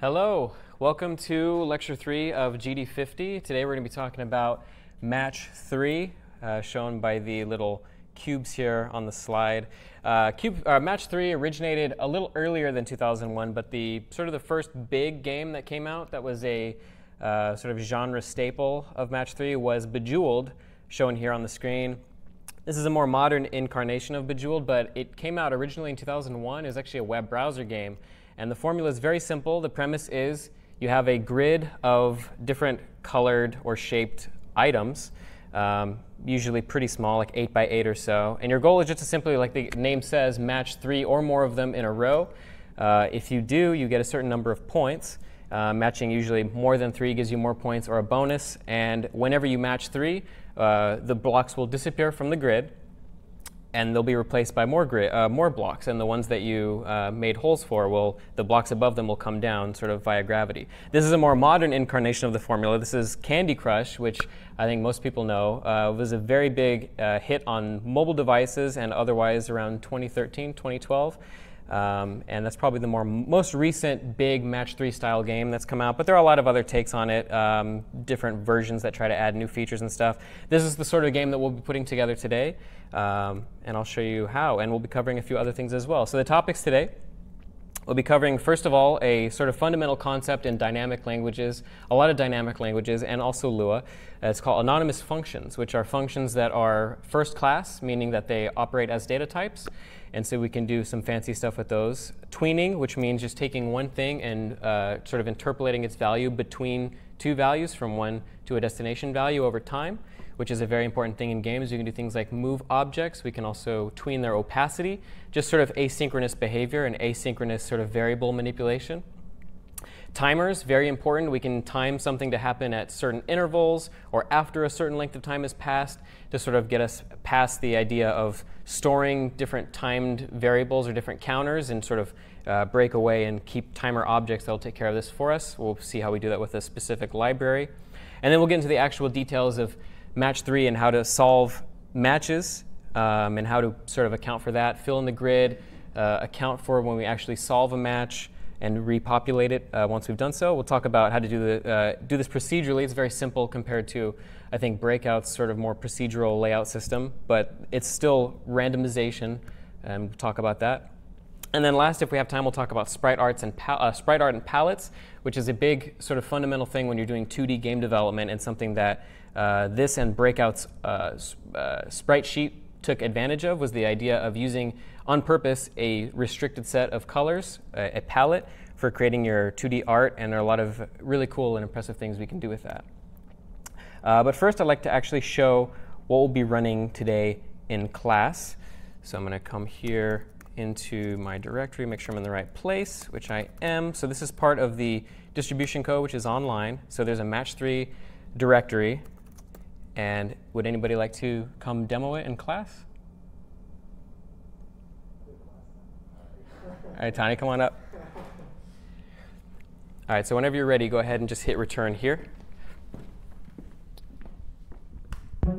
Hello, welcome to lecture three of GD50. Today we're going to be talking about match three, uh, shown by the little cubes here on the slide. Uh, cube, uh, match three originated a little earlier than 2001, but the sort of the first big game that came out that was a uh, sort of genre staple of match three was Bejeweled, shown here on the screen. This is a more modern incarnation of Bejeweled, but it came out originally in 2001. It was actually a web browser game. And the formula is very simple. The premise is you have a grid of different colored or shaped items, um, usually pretty small, like 8 by 8 or so. And your goal is just to simply, like the name says, match three or more of them in a row. Uh, if you do, you get a certain number of points. Uh, matching usually more than three gives you more points or a bonus. And whenever you match three, uh, the blocks will disappear from the grid and they'll be replaced by more grid, uh, more blocks, and the ones that you uh, made holes for will the blocks above them will come down sort of via gravity. This is a more modern incarnation of the formula. This is Candy Crush, which I think most people know uh, was a very big uh, hit on mobile devices and otherwise around 2013, 2012. Um, and that's probably the more most recent big match three style game that's come out. But there are a lot of other takes on it, um, different versions that try to add new features and stuff. This is the sort of game that we'll be putting together today, um, and I'll show you how. And we'll be covering a few other things as well. So the topics today. We'll be covering, first of all, a sort of fundamental concept in dynamic languages, a lot of dynamic languages, and also Lua. Uh, it's called anonymous functions, which are functions that are first class, meaning that they operate as data types. And so we can do some fancy stuff with those. Tweening, which means just taking one thing and uh, sort of interpolating its value between two values from one to a destination value over time, which is a very important thing in games. You can do things like move objects. We can also tween their opacity, just sort of asynchronous behavior and asynchronous sort of variable manipulation. Timers, very important. We can time something to happen at certain intervals or after a certain length of time has passed to sort of get us past the idea of storing different timed variables or different counters and sort of uh, break away and keep timer objects that'll take care of this for us. We'll see how we do that with a specific library. And then we'll get into the actual details of match three and how to solve matches um, and how to sort of account for that, fill in the grid, uh, account for when we actually solve a match, and repopulate it uh, once we've done so. We'll talk about how to do, the, uh, do this procedurally. It's very simple compared to, I think, Breakout's sort of more procedural layout system, but it's still randomization, and we'll talk about that. And then last, if we have time, we'll talk about sprite arts and uh, sprite art and palettes, which is a big sort of fundamental thing when you're doing 2D game development and something that uh, this and Breakout's uh, uh, sprite sheet took advantage of was the idea of using on purpose a restricted set of colors, a, a, palette, for creating your 2D art, and there are a lot of really cool and impressive things we can do with that. Uh, but first, I'd like to actually show what we'll be running today in class. So I'm going to come here into my directory, make sure I'm in the right place, which I am. So this is part of the distribution code, which is online. So there's a match3 directory. And would anybody like to come demo it in class? All right, Tani, come on up. All right, so whenever you're ready, go ahead and just hit return here. All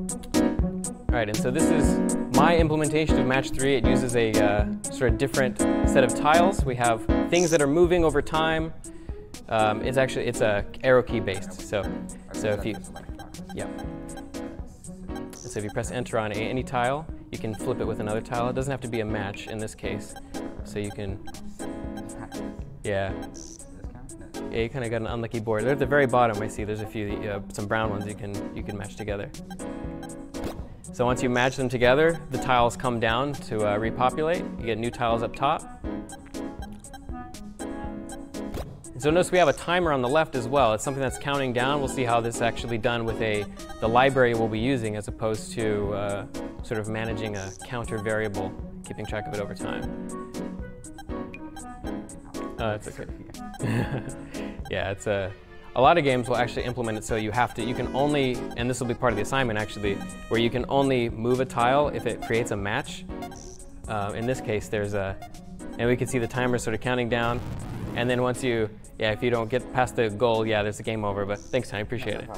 right, and so this is my implementation of Match 3. It uses a uh, sort of different set of tiles. We have things that are moving over time. Um, it's actually, it's a arrow key based. So, so if you, yeah. So if you press enter on any tile, you can flip it with another tile. It doesn't have to be a match in this case. So you can, yeah. Yeah, you kind of got an unlucky board. They're at the very bottom. I see there's a few, uh, some brown ones you can you can match together. So once you match them together, the tiles come down to uh, repopulate. You get new tiles up top. So notice we have a timer on the left as well. It's something that's counting down. We'll see how this is actually done with a the library we'll be using as opposed to uh, sort of managing a counter variable, keeping track of it over time. Oh, that's okay. yeah, it's a. A lot of games will actually implement it so you have to. You can only, and this will be part of the assignment actually, where you can only move a tile if it creates a match. Uh, in this case, there's a, and we can see the timer sort of counting down, and then once you, yeah, if you don't get past the goal, yeah, there's a game over. But thanks, Tony, appreciate it.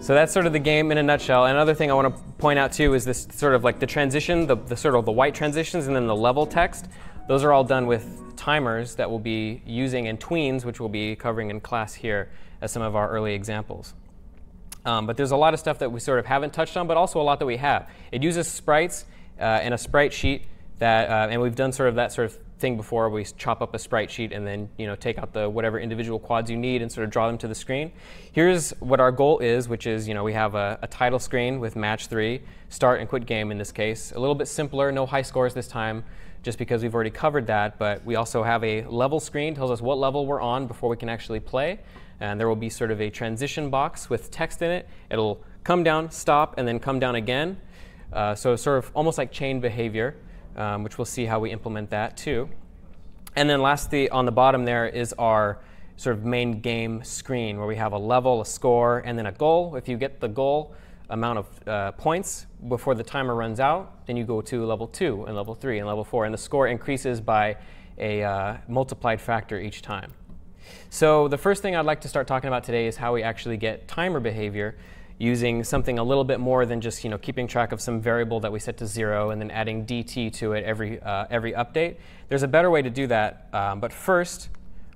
So that's sort of the game in a nutshell. Another thing I want to point out too is this sort of like the transition, the, the sort of the white transitions, and then the level text. Those are all done with timers that we'll be using in tweens, which we'll be covering in class here as some of our early examples. Um, but there's a lot of stuff that we sort of haven't touched on, but also a lot that we have. It uses sprites uh, in a sprite sheet that, uh, and we've done sort of that sort of thing before. We chop up a sprite sheet and then you know take out the whatever individual quads you need and sort of draw them to the screen. Here's what our goal is, which is you know we have a, a title screen with match three, start and quit game in this case. A little bit simpler, no high scores this time, just because we've already covered that. But we also have a level screen, tells us what level we're on before we can actually play. And there will be sort of a transition box with text in it. It'll come down, stop, and then come down again. Uh, so sort of almost like chain behavior um, which we'll see how we implement that too. And then lastly, on the bottom there is our sort of main game screen where we have a level, a score, and then a goal. If you get the goal amount of uh, points before the timer runs out, then you go to level two and level three and level four, and the score increases by a uh, multiplied factor each time. So the first thing I'd like to start talking about today is how we actually get timer behavior using something a little bit more than just you know keeping track of some variable that we set to zero and then adding dt to it every uh, every update. There's a better way to do that, um, but first,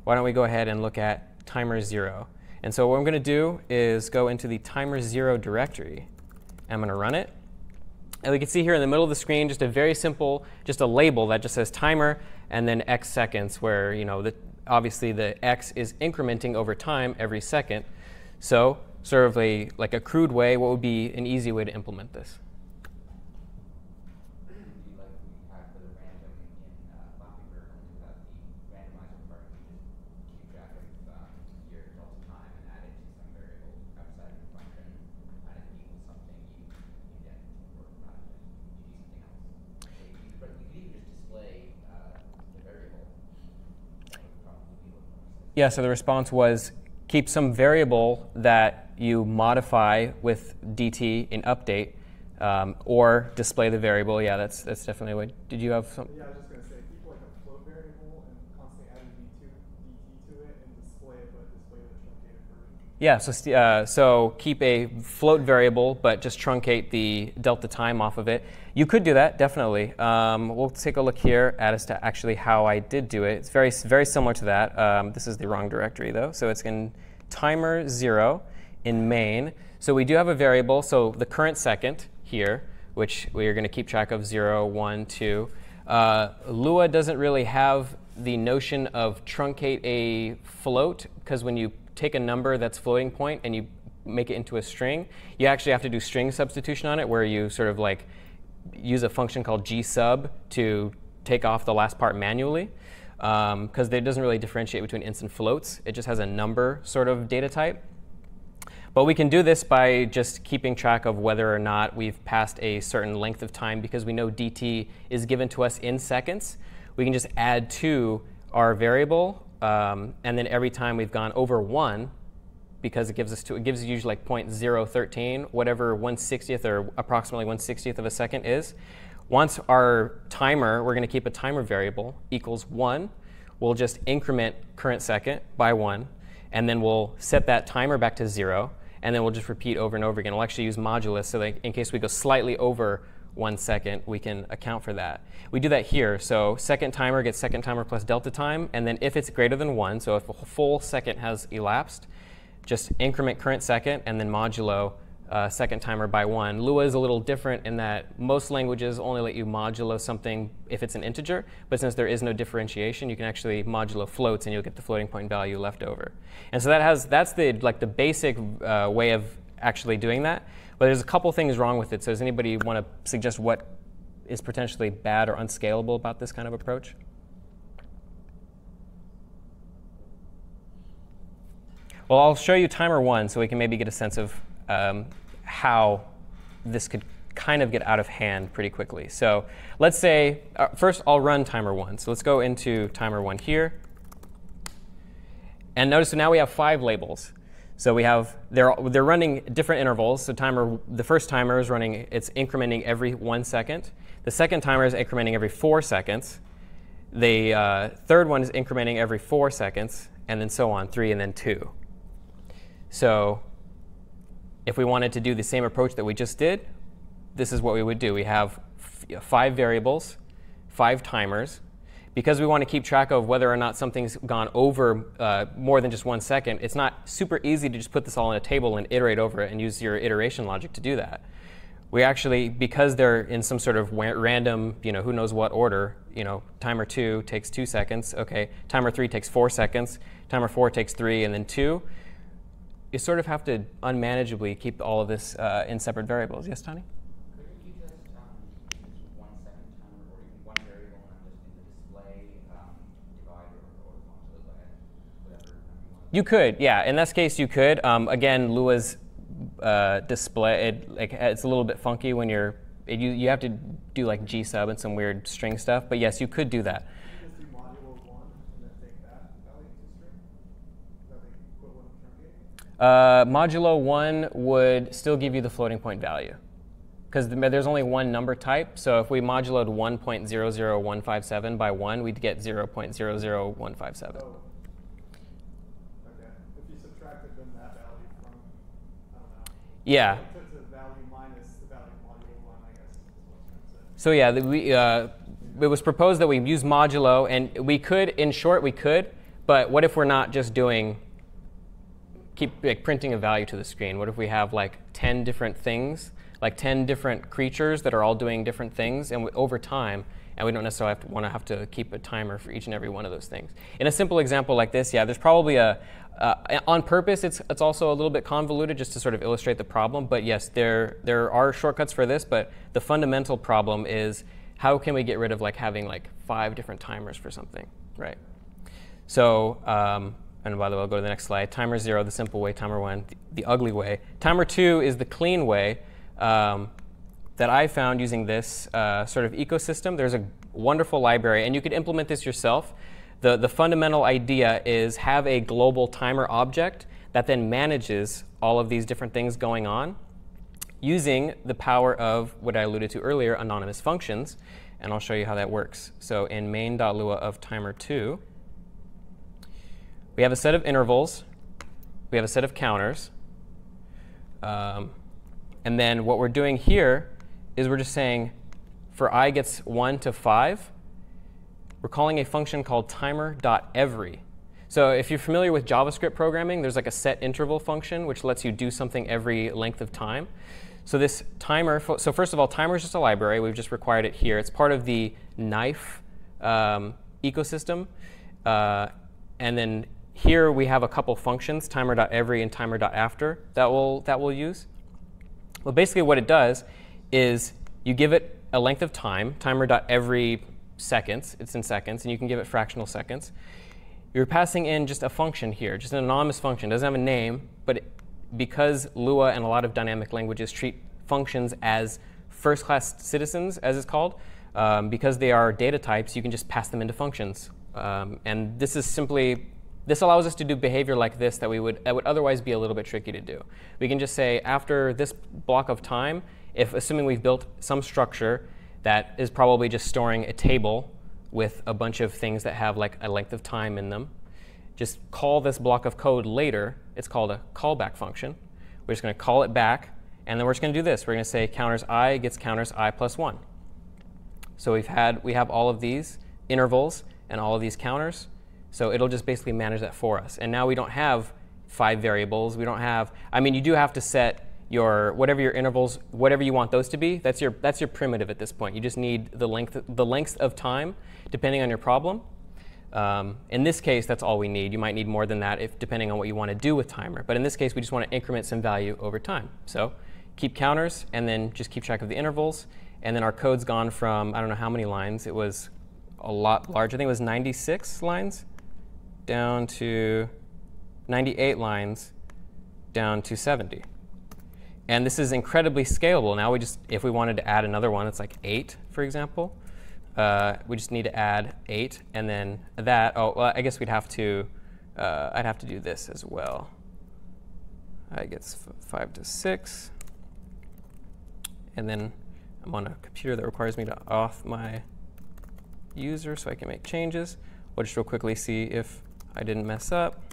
why don't we go ahead and look at timer zero? And so what I'm going to do is go into the timer zero directory. I'm going to run it. And we can see here in the middle of the screen just a very simple, just a label that just says timer and then x seconds, where you know the, obviously the x is incrementing over time every second. So sort of a like a crude way, what would be an easy way to implement this? Yeah, so the response was keep some variable that you modify with dt in update um, or display the variable. Yeah, that's that's definitely what. Did you have something? Yeah, I was just going to say, keep like a float variable and constantly add dt, dt to it and display it, but display the truncated version. Yeah, so, uh, so keep a float variable, but just truncate the delta time off of it. You could do that, definitely. Um, we'll take a look here at as to actually how I did do it. It's very, very similar to that. Um, this is the wrong directory, though. So it's in timer 0 in main. So we do have a variable, so the current second here, which we are going to keep track of 0, 1, 2. Uh, Lua doesn't really have the notion of truncate a float, because when you take a number that's floating point and you make it into a string, you actually have to do string substitution on it, where you sort of like use a function called gsub to take off the last part manually because um, it doesn't really differentiate between ints and floats. It just has a number sort of data type. But we can do this by just keeping track of whether or not we've passed a certain length of time because we know dt is given to us in seconds. We can just add to our variable, um, and then every time we've gone over 1, because it gives us to, it gives you usually like 0.013, whatever 160th or approximately 160th of a second is. Once our timer, we're going to keep a timer variable, equals 1, we'll just increment current second by 1, and then we'll set that timer back to 0 and then we'll just repeat over and over again. We'll actually use modulus so that in case we go slightly over one second, we can account for that. We do that here. So second timer gets second timer plus delta time, and then if it's greater than one, so if a full second has elapsed, just increment current second and then modulo uh, second timer by one. Lua is a little different in that most languages only let you modulo something if it's an integer, but since there is no differentiation, you can actually modulo floats and you'll get the floating point value left over. And so that has that's the like the basic uh, way of actually doing that. But there's a couple things wrong with it. So does anybody want to suggest what is potentially bad or unscalable about this kind of approach? Well, I'll show you timer one so we can maybe get a sense of um, how this could kind of get out of hand pretty quickly. So let's say, uh, first I'll run timer one. So let's go into timer one here. And notice so now we have five labels. So we have, they're, they're running different intervals. So timer, the first timer is running, it's incrementing every one second. The second timer is incrementing every four seconds. The uh, third one is incrementing every four seconds, and then so on, three and then two. So if we wanted to do the same approach that we just did, this is what we would do. We have five variables, five timers. Because we want to keep track of whether or not something's gone over uh, more than just one second, it's not super easy to just put this all in a table and iterate over it and use your iteration logic to do that. We actually, because they're in some sort of random, you know, who knows what order, you know, timer two takes two seconds, okay, timer three takes four seconds, timer four takes three, and then two, you sort of have to unmanageably keep all of this uh, in separate variables. Yes, Tony? You could, yeah. In this case, you could. Um, again, Lua's uh, display, it, like, it's a little bit funky when you're, it, you, you have to do like G sub and some weird string stuff. But yes, you could do that. Uh, modulo 1 would still give you the floating point value because there's only one number type. So if we moduloed 1.00157 by 1, we'd get 0.00157. Oh. Yeah. So yeah, the, we, uh, it was proposed that we use modulo, and we could, in short, we could, but what if we're not just doing, keep like, printing a value to the screen? What if we have like 10 different things, like 10 different creatures that are all doing different things, and we, over time, and we don't necessarily have to want to have to keep a timer for each and every one of those things. In a simple example like this, yeah, there's probably a, uh, on purpose, it's, it's also a little bit convoluted just to sort of illustrate the problem. But yes, there, there are shortcuts for this, but the fundamental problem is how can we get rid of like having like five different timers for something, right? So, um, and by the way, I'll go to the next slide. Timer zero, the simple way. Timer one, the, the ugly way. Timer two is the clean way um, that I found using this uh, sort of ecosystem. There's a wonderful library, and you could implement this yourself. The, the fundamental idea is have a global timer object that then manages all of these different things going on using the power of what I alluded to earlier, anonymous functions. And I'll show you how that works. So in main.lua of timer2, we have a set of intervals. We have a set of counters. Um, and then what we're doing here is we're just saying for i gets 1 to 5, we're calling a function called timer.every. So if you're familiar with JavaScript programming, there's like a set interval function which lets you do something every length of time. So this timer, so first of all, timer is just a library. We've just required it here. It's part of the knife um, ecosystem. Uh, and then here we have a couple functions, timer.every and timer.after, that we'll, that we'll use. Well, basically what it does is you give it a length of time, timer.every seconds. It's in seconds, and you can give it fractional seconds. You're passing in just a function here, just an anonymous function. It doesn't have a name, but it, because Lua and a lot of dynamic languages treat functions as first-class citizens, as it's called, um, because they are data types, you can just pass them into functions. Um, and this is simply this allows us to do behavior like this that we would that would otherwise be a little bit tricky to do. We can just say after this block of time, if assuming we've built some structure that is probably just storing a table with a bunch of things that have like a length of time in them. Just call this block of code later. It's called a callback function. We're just going to call it back, and then we're just going to do this. We're going to say counters i gets counters i plus 1. So we've had, we have all of these intervals and all of these counters. So it'll just basically manage that for us. And now we don't have five variables. We don't have, I mean, you do have to set your whatever your intervals, whatever you want those to be, that's your that's your primitive at this point. You just need the length the length of time depending on your problem. Um, in this case, that's all we need. You might need more than that if depending on what you want to do with timer. But in this case, we just want to increment some value over time. So keep counters and then just keep track of the intervals. And then our code's gone from I don't know how many lines. It was a lot larger. I think it was 96 lines down to 98 lines down to 70. And this is incredibly scalable. Now we just, if we wanted to add another one, it's like 8, for example. Uh, we just need to add 8, and then that, oh, well, I guess we'd have to, uh, I'd have to do this as well. I gets 5 to 6. And then I'm on a computer that requires me to auth my user so I can make changes. We'll just real quickly see if I didn't mess up.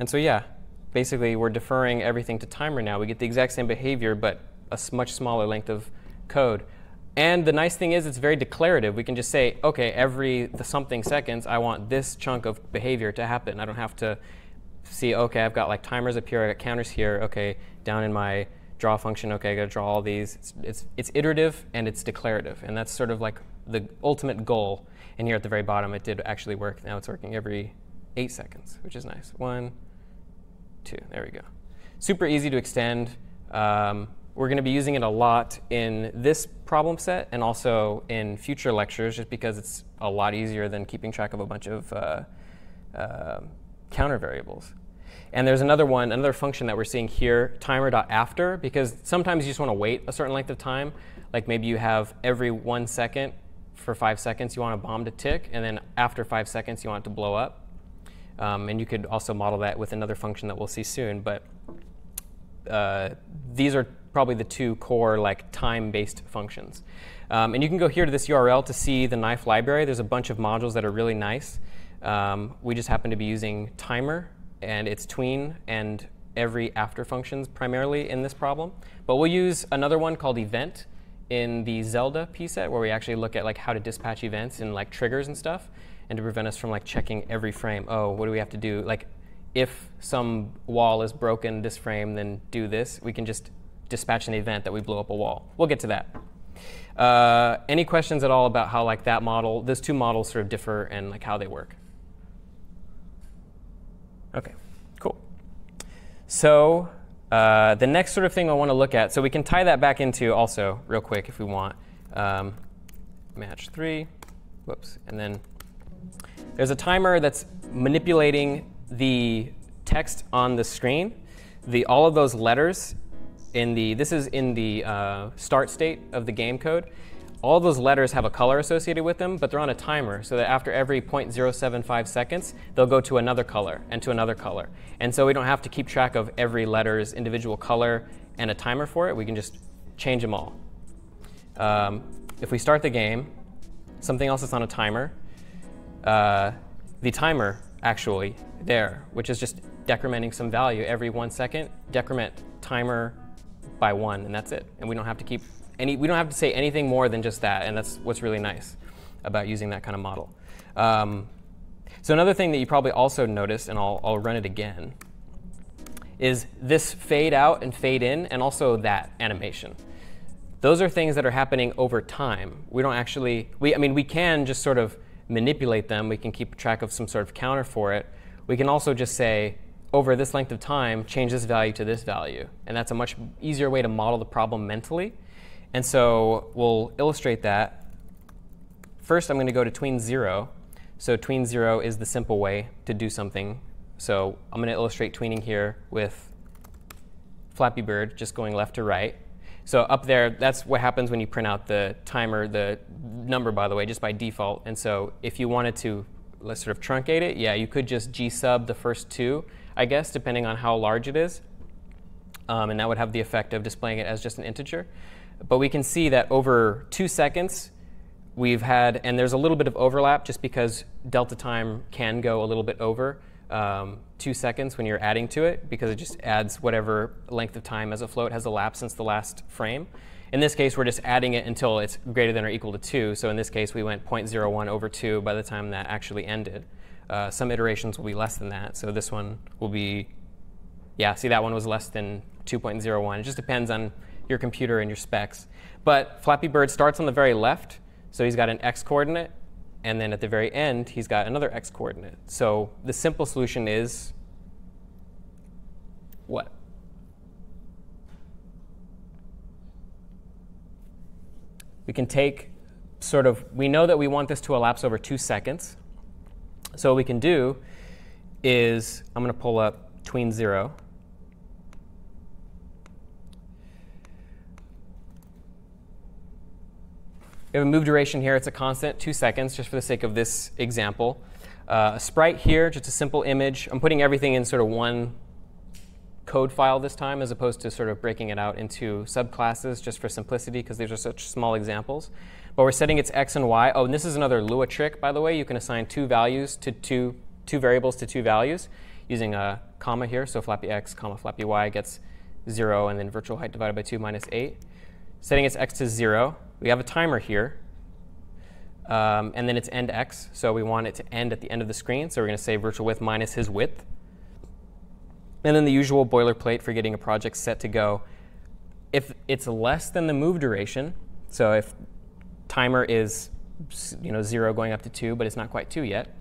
And so yeah, basically we're deferring everything to timer now. We get the exact same behavior, but a much smaller length of code. And the nice thing is it's very declarative. We can just say, okay, every the something seconds, I want this chunk of behavior to happen. I don't have to see, okay, I've got like timers up here, I got counters here, okay, down in my draw function, okay, I gotta draw all these. It's, it's, it's iterative and it's declarative. And that's sort of like the ultimate goal. And here at the very bottom, it did actually work. Now it's working every eight seconds, which is nice. One, two, there we go. Super easy to extend. Um, we're going to be using it a lot in this problem set and also in future lectures just because it's a lot easier than keeping track of a bunch of uh, uh, counter variables. And there's another one, another function that we're seeing here, timer.after, because sometimes you just want to wait a certain length of time. Like maybe you have every one second for five seconds you want a bomb to tick, and then after five seconds you want it to blow up. Um, and you could also model that with another function that we'll see soon. But uh, these are probably the two core like time-based functions. Um, and you can go here to this URL to see the knife library. There's a bunch of modules that are really nice. Um, we just happen to be using timer and its tween and every after functions primarily in this problem. But we'll use another one called event in the Zelda P set where we actually look at like how to dispatch events and like triggers and stuff and to prevent us from like checking every frame. Oh, what do we have to do? Like if some wall is broken this frame, then do this. We can just dispatch an event that we blew up a wall. We'll get to that. Uh, any questions at all about how like that model, those two models sort of differ and like how they work? Okay, cool. So uh, the next sort of thing I want to look at, so we can tie that back into also real quick if we want. Um, match three, whoops, and then there's a timer that's manipulating the text on the screen. The, all of those letters in the, this is in the uh, start state of the game code. All those letters have a color associated with them, but they're on a timer so that after every 0.075 seconds, they'll go to another color and to another color. And so we don't have to keep track of every letter's individual color and a timer for it. We can just change them all. Um, if we start the game, something else is on a timer. Uh, the timer actually there, which is just decrementing some value every one second, decrement timer by one, and that's it. And we don't have to keep any, we don't have to say anything more than just that, and that's what's really nice about using that kind of model. Um, so another thing that you probably also noticed, and I'll, I'll run it again, is this fade out and fade in, and also that animation. Those are things that are happening over time. We don't actually, we, I mean, we can just sort of manipulate them. We can keep track of some sort of counter for it. We can also just say, over this length of time, change this value to this value. And that's a much easier way to model the problem mentally. And so we'll illustrate that. First, I'm going to go to tween 0. So tween 0 is the simple way to do something. So I'm going to illustrate tweening here with Flappy Bird just going left to right. So up there, that's what happens when you print out the timer, the number, by the way, just by default. And so if you wanted to let's sort of truncate it, yeah, you could just G sub the first two I guess, depending on how large it is. Um, and that would have the effect of displaying it as just an integer. But we can see that over two seconds, we've had, and there's a little bit of overlap just because delta time can go a little bit over um, two seconds when you're adding to it because it just adds whatever length of time as a float has elapsed since the last frame. In this case, we're just adding it until it's greater than or equal to 2. So in this case, we went 0.01 over 2 by the time that actually ended. Uh, some iterations will be less than that. So this one will be, yeah, see that one was less than 2.01. It just depends on your computer and your specs. But Flappy Bird starts on the very left. So he's got an x coordinate. And then at the very end, he's got another x coordinate. So the simple solution is what? We can take sort of, we know that we want this to elapse over two seconds. So what we can do is I'm going to pull up tween 0. We have a move duration here. It's a constant, 2 seconds, just for the sake of this example. Uh, a sprite here, just a simple image. I'm putting everything in sort of one code file this time, as opposed to sort of breaking it out into subclasses just for simplicity, because these are such small examples but we're setting its x and y. Oh, and this is another Lua trick, by the way. You can assign two values to two, two variables to two values using a comma here. So flappy x, comma flappy y gets 0, and then virtual height divided by 2 minus 8. Setting its x to 0 we have a timer here, um, and then it's end x, so we want it to end at the end of the screen. So we're going to say virtual width minus his width. And then the usual boilerplate for getting a project set to go. If it's less than the move duration, so if timer is you know, 0 going up to 2, but it's not quite 2 yet,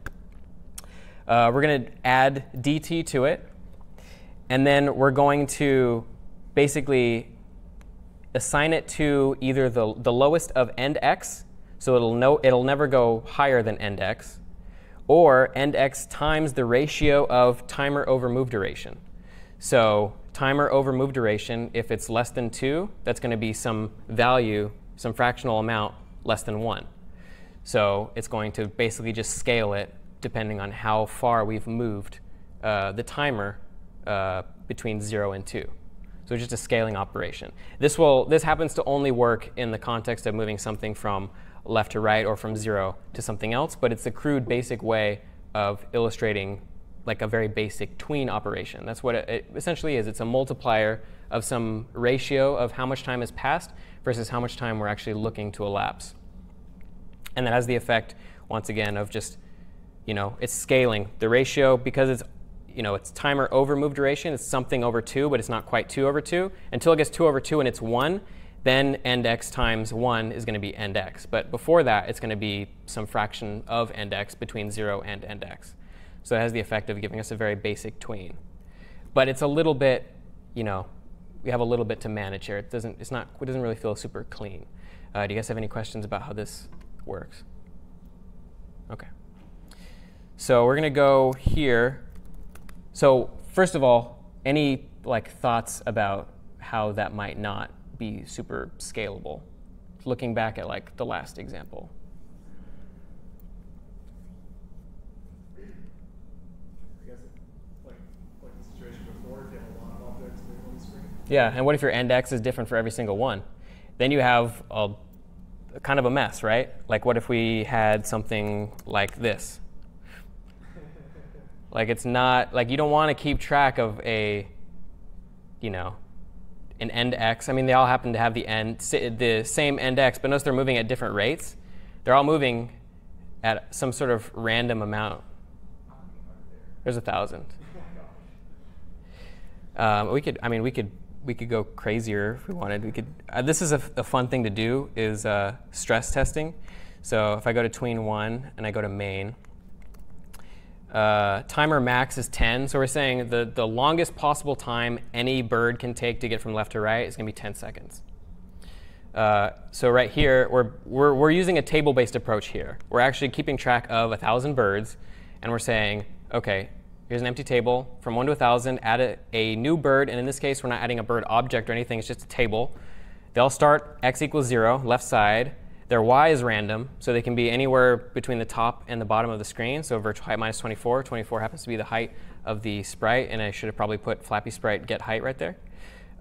uh, we're going to add dt to it. And then we're going to basically assign it to either the, the lowest of end x, so it'll, no, it'll never go higher than end x, or end x times the ratio of timer over move duration. So timer over move duration, if it's less than 2, that's going to be some value, some fractional amount less than 1. So it's going to basically just scale it depending on how far we've moved uh, the timer uh, between 0 and 2. So just a scaling operation. This, will, this happens to only work in the context of moving something from left to right or from 0 to something else, but it's a crude, basic way of illustrating like a very basic tween operation. That's what it, it essentially is. It's a multiplier of some ratio of how much time has passed versus how much time we're actually looking to elapse. And that has the effect, once again, of just, you know, it's scaling. The ratio, because it's you know, it's timer over move duration. It's something over 2, but it's not quite 2 over 2. Until it gets 2 over 2 and it's 1, then end x times 1 is going to be end x. But before that, it's going to be some fraction of end x between 0 and end x. So it has the effect of giving us a very basic tween. But it's a little bit, you know, we have a little bit to manage here. It doesn't, it's not, it doesn't really feel super clean. Uh, do you guys have any questions about how this works? OK. So we're going to go here so first of all, any like thoughts about how that might not be super scalable? Looking back at like the last example. Yeah, and what if your end x is different for every single one? Then you have a, kind of a mess, right? Like what if we had something like this? Like it's not like you don't want to keep track of a, you know, an end x. I mean, they all happen to have the end the same end x, but notice they're moving at different rates. They're all moving at some sort of random amount. There's a thousand. Um, we could, I mean, we could we could go crazier if we wanted. We could. Uh, this is a, a, fun thing to do is uh, stress testing. So if I go to tween one and I go to main, uh, timer max is 10. So we're saying the, the longest possible time any bird can take to get from left to right is going to be 10 seconds. Uh, so right here, we're, we're, we're using a table-based approach here. We're actually keeping track of 1,000 birds, and we're saying, OK, here's an empty table. From 1 to 1,000, add a, a new bird. And in this case, we're not adding a bird object or anything. It's just a table. They'll start x equals 0, left side. Their y is random, so they can be anywhere between the top and the bottom of the screen. So virtual height minus 24. 24 happens to be the height of the sprite, and I should have probably put flappy sprite get height right there.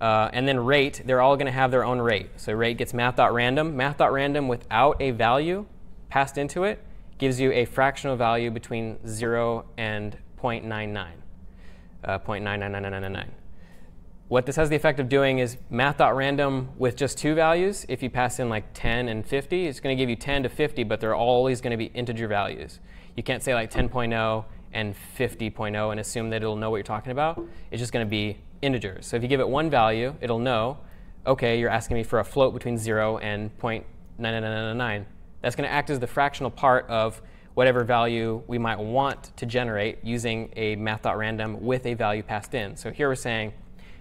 Uh, and then rate, they're all going to have their own rate. So rate gets math.random. Math.random without a value passed into it gives you a fractional value between 0 and 0.99, uh, 0.999999. What this has the effect of doing is math.random with just two values. If you pass in like 10 and 50, it's going to give you 10 to 50, but they're always going to be integer values. You can't say like 10.0 and 50.0 and assume that it'll know what you're talking about. It's just going to be integers. So if you give it one value, it'll know, OK, you're asking me for a float between 0 and 0.99999. That's going to act as the fractional part of whatever value we might want to generate using a math.random with a value passed in. So here we're saying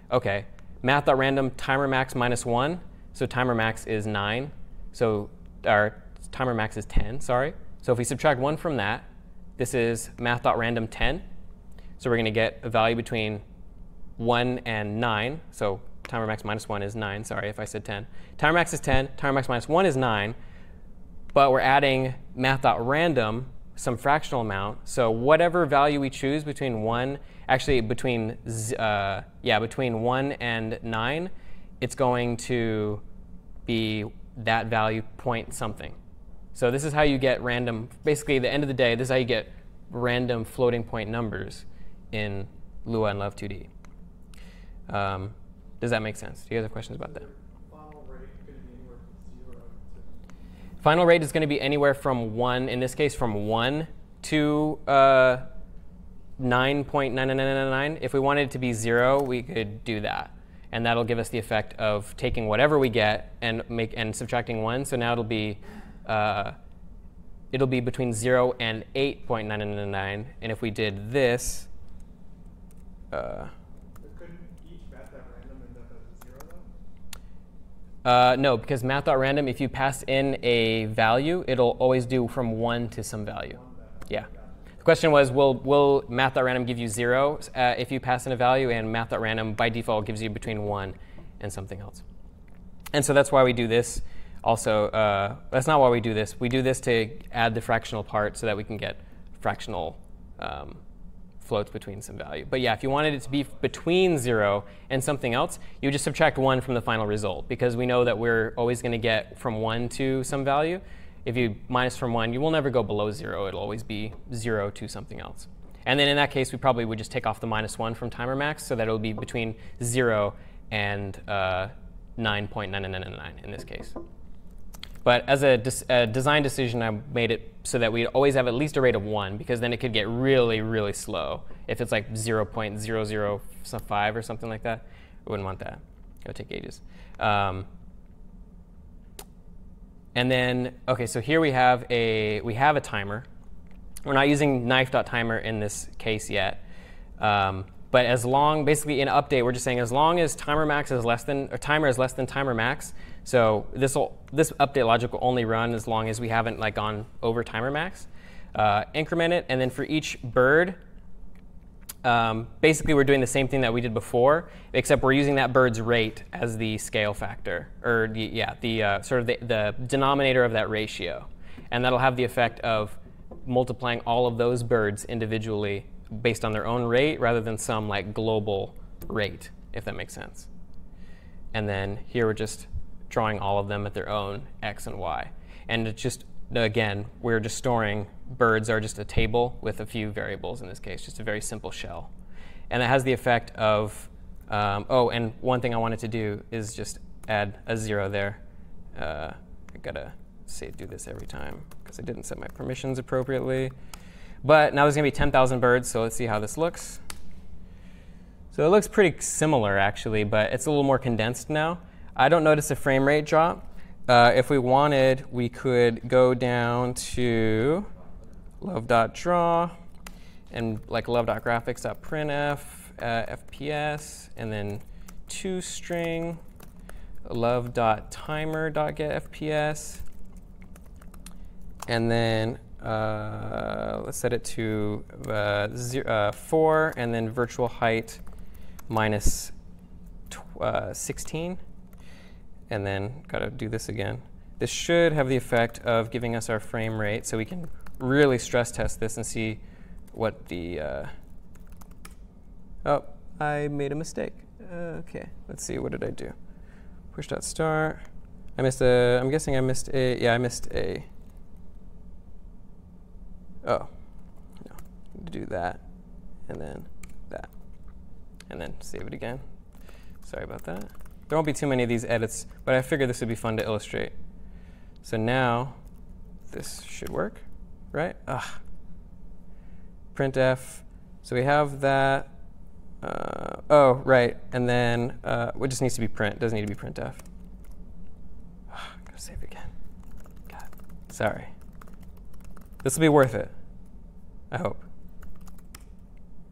Okay, math.random timer max minus 1. So timer max is 9. So our timer max is 10, sorry. So if we subtract 1 from that, this is math.random 10. So we're going to get a value between 1 and 9. So timer max minus 1 is 9. Sorry if I said 10. Timer max is 10. Timer max minus 1 is 9. But we're adding math.random some fractional amount. So whatever value we choose between 1 actually between uh, yeah between one and nine, it's going to be that value point something. So this is how you get random. Basically, the end of the day, this is how you get random floating point numbers in Lua and Love 2D. Um, does that make sense? Do you guys have questions about that? Final rate is going to be anywhere from 1, in this case, from 1 to uh, 9.9999. If we wanted it to be 0, we could do that. And that'll give us the effect of taking whatever we get and, make, and subtracting 1. So now it'll be, uh, it'll be between 0 and 8.9999. And if we did this, uh? Uh, no, because math.random, if you pass in a value, it'll always do from 1 to some value. Yeah. Question was, will, will math.random give you 0 uh, if you pass in a value? And math.random, by default, gives you between 1 and something else. And so that's why we do this. Also, uh, that's not why we do this. We do this to add the fractional part so that we can get fractional um, floats between some value. But yeah, if you wanted it to be between 0 and something else, you just subtract 1 from the final result because we know that we're always going to get from 1 to some value. If you minus from 1, you will never go below 0. It'll always be 0 to something else. And then in that case, we probably would just take off the minus 1 from timer max so that it'll be between 0 and uh, 9.9999 in this case. But as a, a design decision, I made it so that we always have at least a rate of 1 because then it could get really, really slow. If it's like 0.005 or something like that, we wouldn't want that. It would take ages. Um, and then, okay, so here we have a, we have a timer. We're not using knife.timer in this case yet. Um, but as long, basically in update, we're just saying as long as timer max is less than, or timer is less than timer max, so this this update logic will only run as long as we haven't like gone over timer max. Uh, increment it, and then for each bird, um, basically we're doing the same thing that we did before, except we're using that bird's rate as the scale factor, or the, yeah, the uh, sort of the, the denominator of that ratio, and that'll have the effect of multiplying all of those birds individually based on their own rate rather than some like global rate, if that makes sense. And then here we're just drawing all of them at their own x and y. And it's just, again, we're just storing birds are just a table with a few variables in this case, just a very simple shell. And it has the effect of, um, oh, and one thing I wanted to do is just add a zero there. Uh, I gotta say do this every time because I didn't set my permissions appropriately. But now there's going to be 10,000 birds, so let's see how this looks. So it looks pretty similar, actually, but it's a little more condensed now. I don't notice a frame rate drop. Uh, if we wanted, we could go down to love.draw and like love.graphics.printf, uh, FPS, and then toString, love.timer.getFPS, and then uh, let's set it to uh, zero, uh, 4 and then virtual height minus uh, 16. And then got to do this again. This should have the effect of giving us our frame rate so we can really stress test this and see what the. Uh, oh, I made a mistake. okay, let's see. What did I do? Push dot star. I missed a. I'm guessing I missed a. Yeah, I missed a. Oh, no. Do that, and then that, and then save it again. Sorry about that. There won't be too many of these edits, but I figured this would be fun to illustrate. So now, this should work, right? Ugh. Printf. So we have that. Uh, oh, right. And then uh, it just needs to be print. Doesn't need to be printf. Ugh, gotta save it again. God, sorry. This will be worth it. I hope.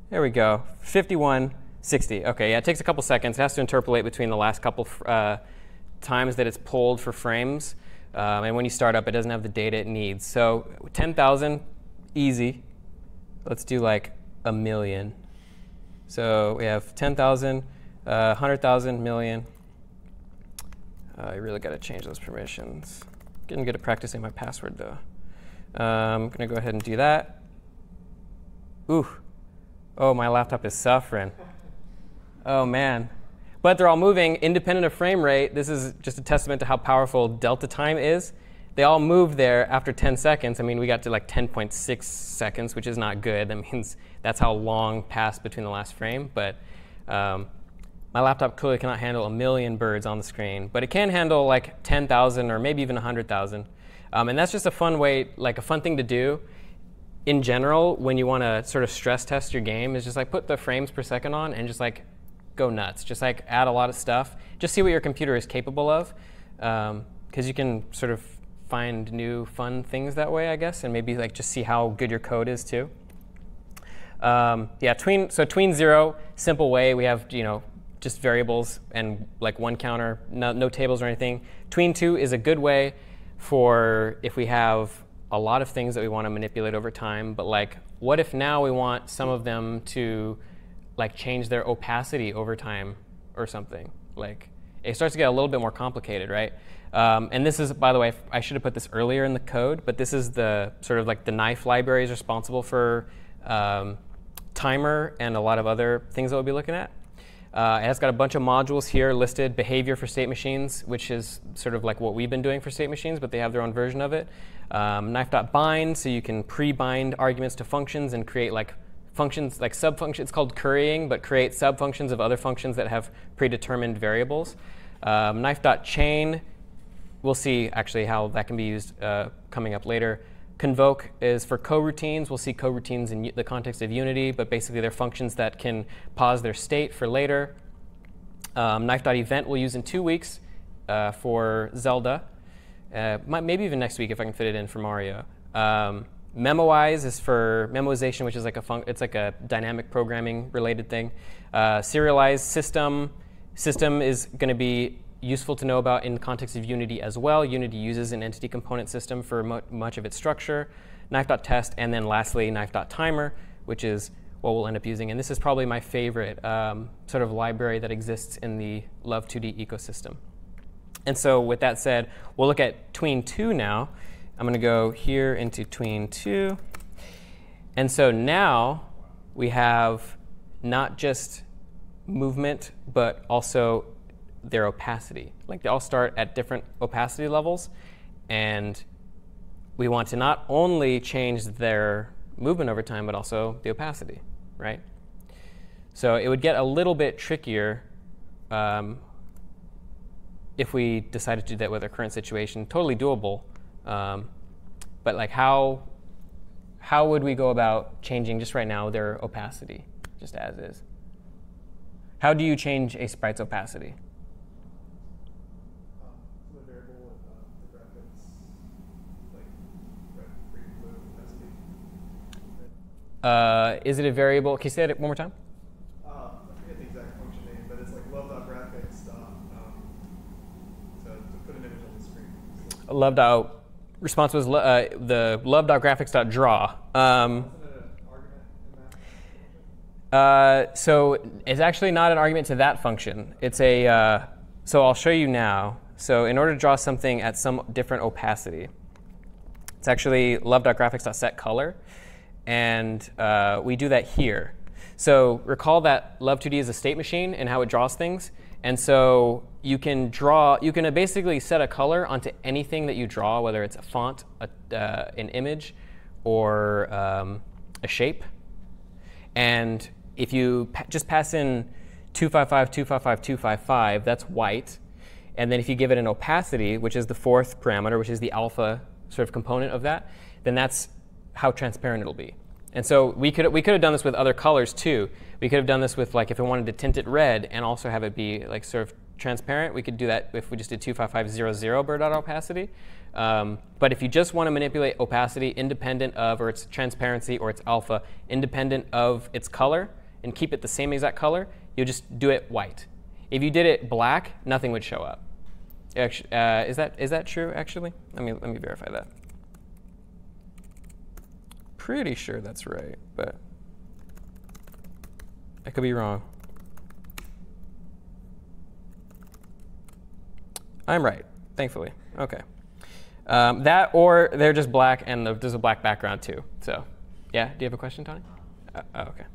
There we go. 5160. Okay, yeah, it takes a couple seconds. It has to interpolate between the last couple uh, times that it's pulled for frames. Um, and when you start up, it doesn't have the data it needs. So 10,000, easy. Let's do like a million. So we have 10,000, uh, 100,000, million. Uh, I really got to change those permissions. Getting good at practicing my password, though. Um, I'm going to go ahead and do that. Ooh. Oh, my laptop is suffering. Oh, man. But they're all moving independent of frame rate. This is just a testament to how powerful delta time is. They all moved there after 10 seconds. I mean, we got to like 10.6 seconds, which is not good. That means that's how long passed between the last frame. But um, my laptop clearly cannot handle a million birds on the screen, but it can handle like 10,000 or maybe even 100,000. Um, and that's just a fun way, like a fun thing to do in general when you want to sort of stress test your game is just like put the frames per second on and just like go nuts. Just like add a lot of stuff. Just see what your computer is capable of. Because um, you can sort of find new fun things that way, I guess, and maybe like just see how good your code is too. Um, yeah, tween, so tween zero, simple way. We have, you know, just variables and like one counter, no, no tables or anything. Tween two is a good way for if we have a lot of things that we want to manipulate over time, but like, what if now we want some of them to like change their opacity over time or something? Like, it starts to get a little bit more complicated, right? Um, and this is, by the way, I should have put this earlier in the code, but this is the sort of like the knife library is responsible for um, timer and a lot of other things that we'll be looking at. Uh, it has got a bunch of modules here listed, behavior for state machines, which is sort of like what we've been doing for state machines, but they have their own version of it. Um, knife.bind, so you can pre-bind arguments to functions and create like functions, like subfunctions. It's called currying, but create subfunctions of other functions that have predetermined variables. Um, knife.chain, we'll see actually how that can be used uh, coming up later. Convoke is for coroutines. We'll see coroutines in the context of Unity, but basically they're functions that can pause their state for later. Um, knife.event we'll use in two weeks uh, for Zelda. Uh, maybe even next week if I can fit it in for Mario. Um, Memoize is for memoization, which is like a it's like a dynamic programming related thing. Uh, serialized system system is going to be useful to know about in the context of Unity as well. Unity uses an entity component system for mu much of its structure. Knife.test, and then lastly, knife.timer, which is what we'll end up using. And this is probably my favorite um, sort of library that exists in the Love 2D ecosystem. And so with that said, we'll look at tween 2 now. I'm going to go here into tween 2. And so now we have not just movement, but also their opacity. Like they all start at different opacity levels, and we want to not only change their movement over time, but also the opacity, right? So it would get a little bit trickier um, if we decided to do that with our current situation. Totally doable, um, but like how how would we go about changing just right now their opacity, just as is? How do you change a sprite's opacity? Uh, is it a variable? Can you say it one more time? Uh, I forget the exact function name, but it's like love.graphics. Um, to, to put an image on the screen. Love. Response was uh, the love.graphics.draw. Um, uh, so it's actually not an argument to that function. It's a, uh, so I'll show you now. So in order to draw something at some different opacity, it's actually love.graphics.setColor and uh, we do that here. So recall that Love2D is a state machine and how it draws things. And so you can draw, you can basically set a color onto anything that you draw, whether it's a font, a, uh, an image, or um, a shape. And if you pa just pass in 255, 255, 255, that's white. And then if you give it an opacity, which is the fourth parameter, which is the alpha sort of component of that, then that's how transparent it'll be. And so we could, we could have done this with other colors too. We could have done this with like if we wanted to tint it red and also have it be like sort of transparent, we could do that if we just did 25500 blur dot opacity. Um, but if you just want to manipulate opacity independent of, or its transparency or its alpha, independent of its color, and keep it the same exact color, you just do it white. If you did it black, nothing would show up. Uh, is, that, is that true, actually? Let me, let me verify that pretty sure that's right, but I could be wrong. I'm right, thankfully. Okay. Um, that or they're just black and the, there's a black background too. So, yeah, do you have a question, Tony? Uh, oh, okay.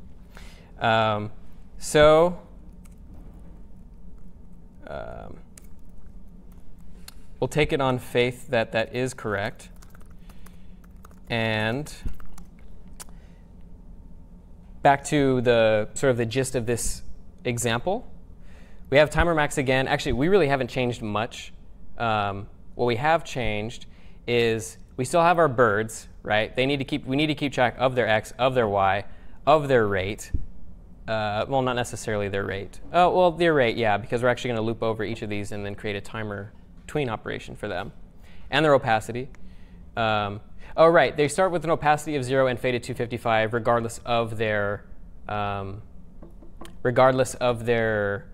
Um, so, um, we'll take it on faith that that is correct. And back to the sort of the gist of this example. We have timer max again. Actually, we really haven't changed much. Um, what we have changed is we still have our birds, right? They need to keep, we need to keep track of their x, of their y, of their rate. Uh, well, not necessarily their rate. Oh, well, their rate, yeah, because we're actually going to loop over each of these and then create a timer tween operation for them. And their opacity. Um, oh, right, they start with an opacity of 0 and fade at 255 regardless of their, um, regardless of their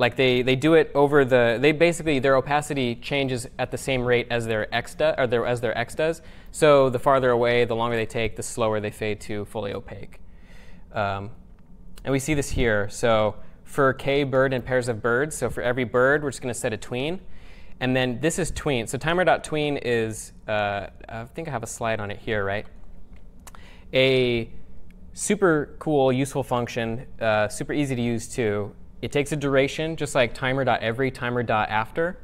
like they, they do it over the, they basically, their opacity changes at the same rate as their X does, or their, as their X does. So the farther away, the longer they take, the slower they fade to fully opaque. Um, and we see this here. So for k bird and pairs of birds, so for every bird, we're just going to set a tween. And then this is tween. So timer.tween is, uh, I think I have a slide on it here, right? A super cool, useful function, uh, super easy to use too, it takes a duration, just like timer.every, timer.after,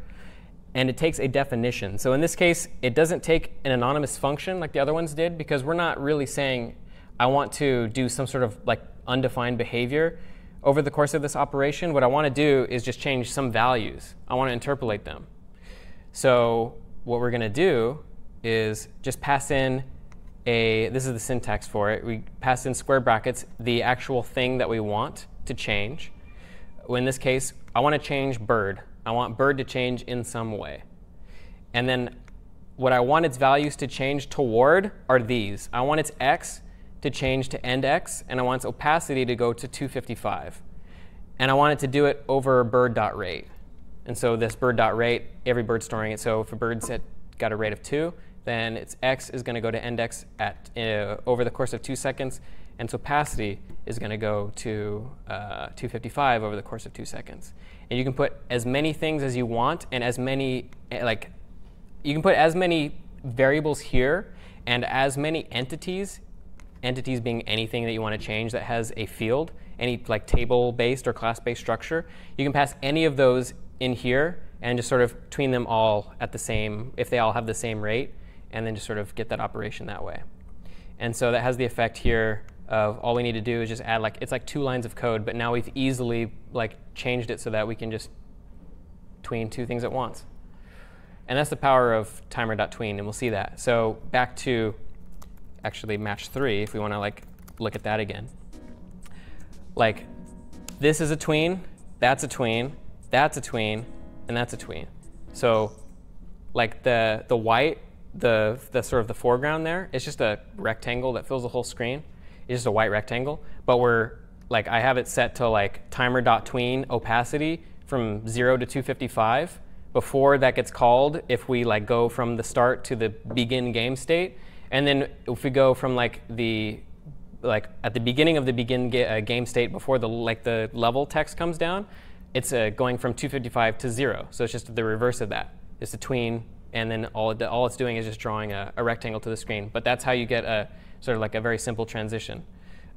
and it takes a definition. So in this case, it doesn't take an anonymous function like the other ones did because we're not really saying, I want to do some sort of like undefined behavior over the course of this operation. What I want to do is just change some values. I want to interpolate them. So what we're going to do is just pass in a, this is the syntax for it. We pass in square brackets the actual thing that we want to change in this case, I want to change bird. I want bird to change in some way. And then what I want its values to change toward are these. I want its x to change to end x, and I want its opacity to go to 255. And I want it to do it over bird.rate. And so this bird.rate, every bird storing it. So if a bird's at, got a rate of 2, then its x is going to go to end x at, uh, over the course of 2 seconds, and so opacity is going to go to uh, 255 over the course of two seconds. And you can put as many things as you want and as many, eh, like, you can put as many variables here and as many entities, entities being anything that you want to change that has a field, any like table-based or class-based structure, you can pass any of those in here and just sort of tween them all at the same, if they all have the same rate, and then just sort of get that operation that way. And so that has the effect here of all we need to do is just add like it's like two lines of code, but now we've easily like changed it so that we can just tween two things at once. And that's the power of timer.tween, and we'll see that. So back to actually match three, if we want to like look at that again. Like this is a tween, that's a tween, that's a tween, and that's a tween. So like the the white, the the sort of the foreground there, it's just a rectangle that fills the whole screen It's just a white rectangle, but we're like I have it set to like timer.tween opacity from 0 to 255. Before that gets called, if we like go from the start to the begin game state, and then if we go from like the like at the beginning of the begin ga uh, game state before the like the level text comes down, it's uh, going from 255 to 0. So it's just the reverse of that. It's a tween, and then all, it, all it's doing is just drawing a, a rectangle to the screen. But that's how you get a sort of like a very simple transition.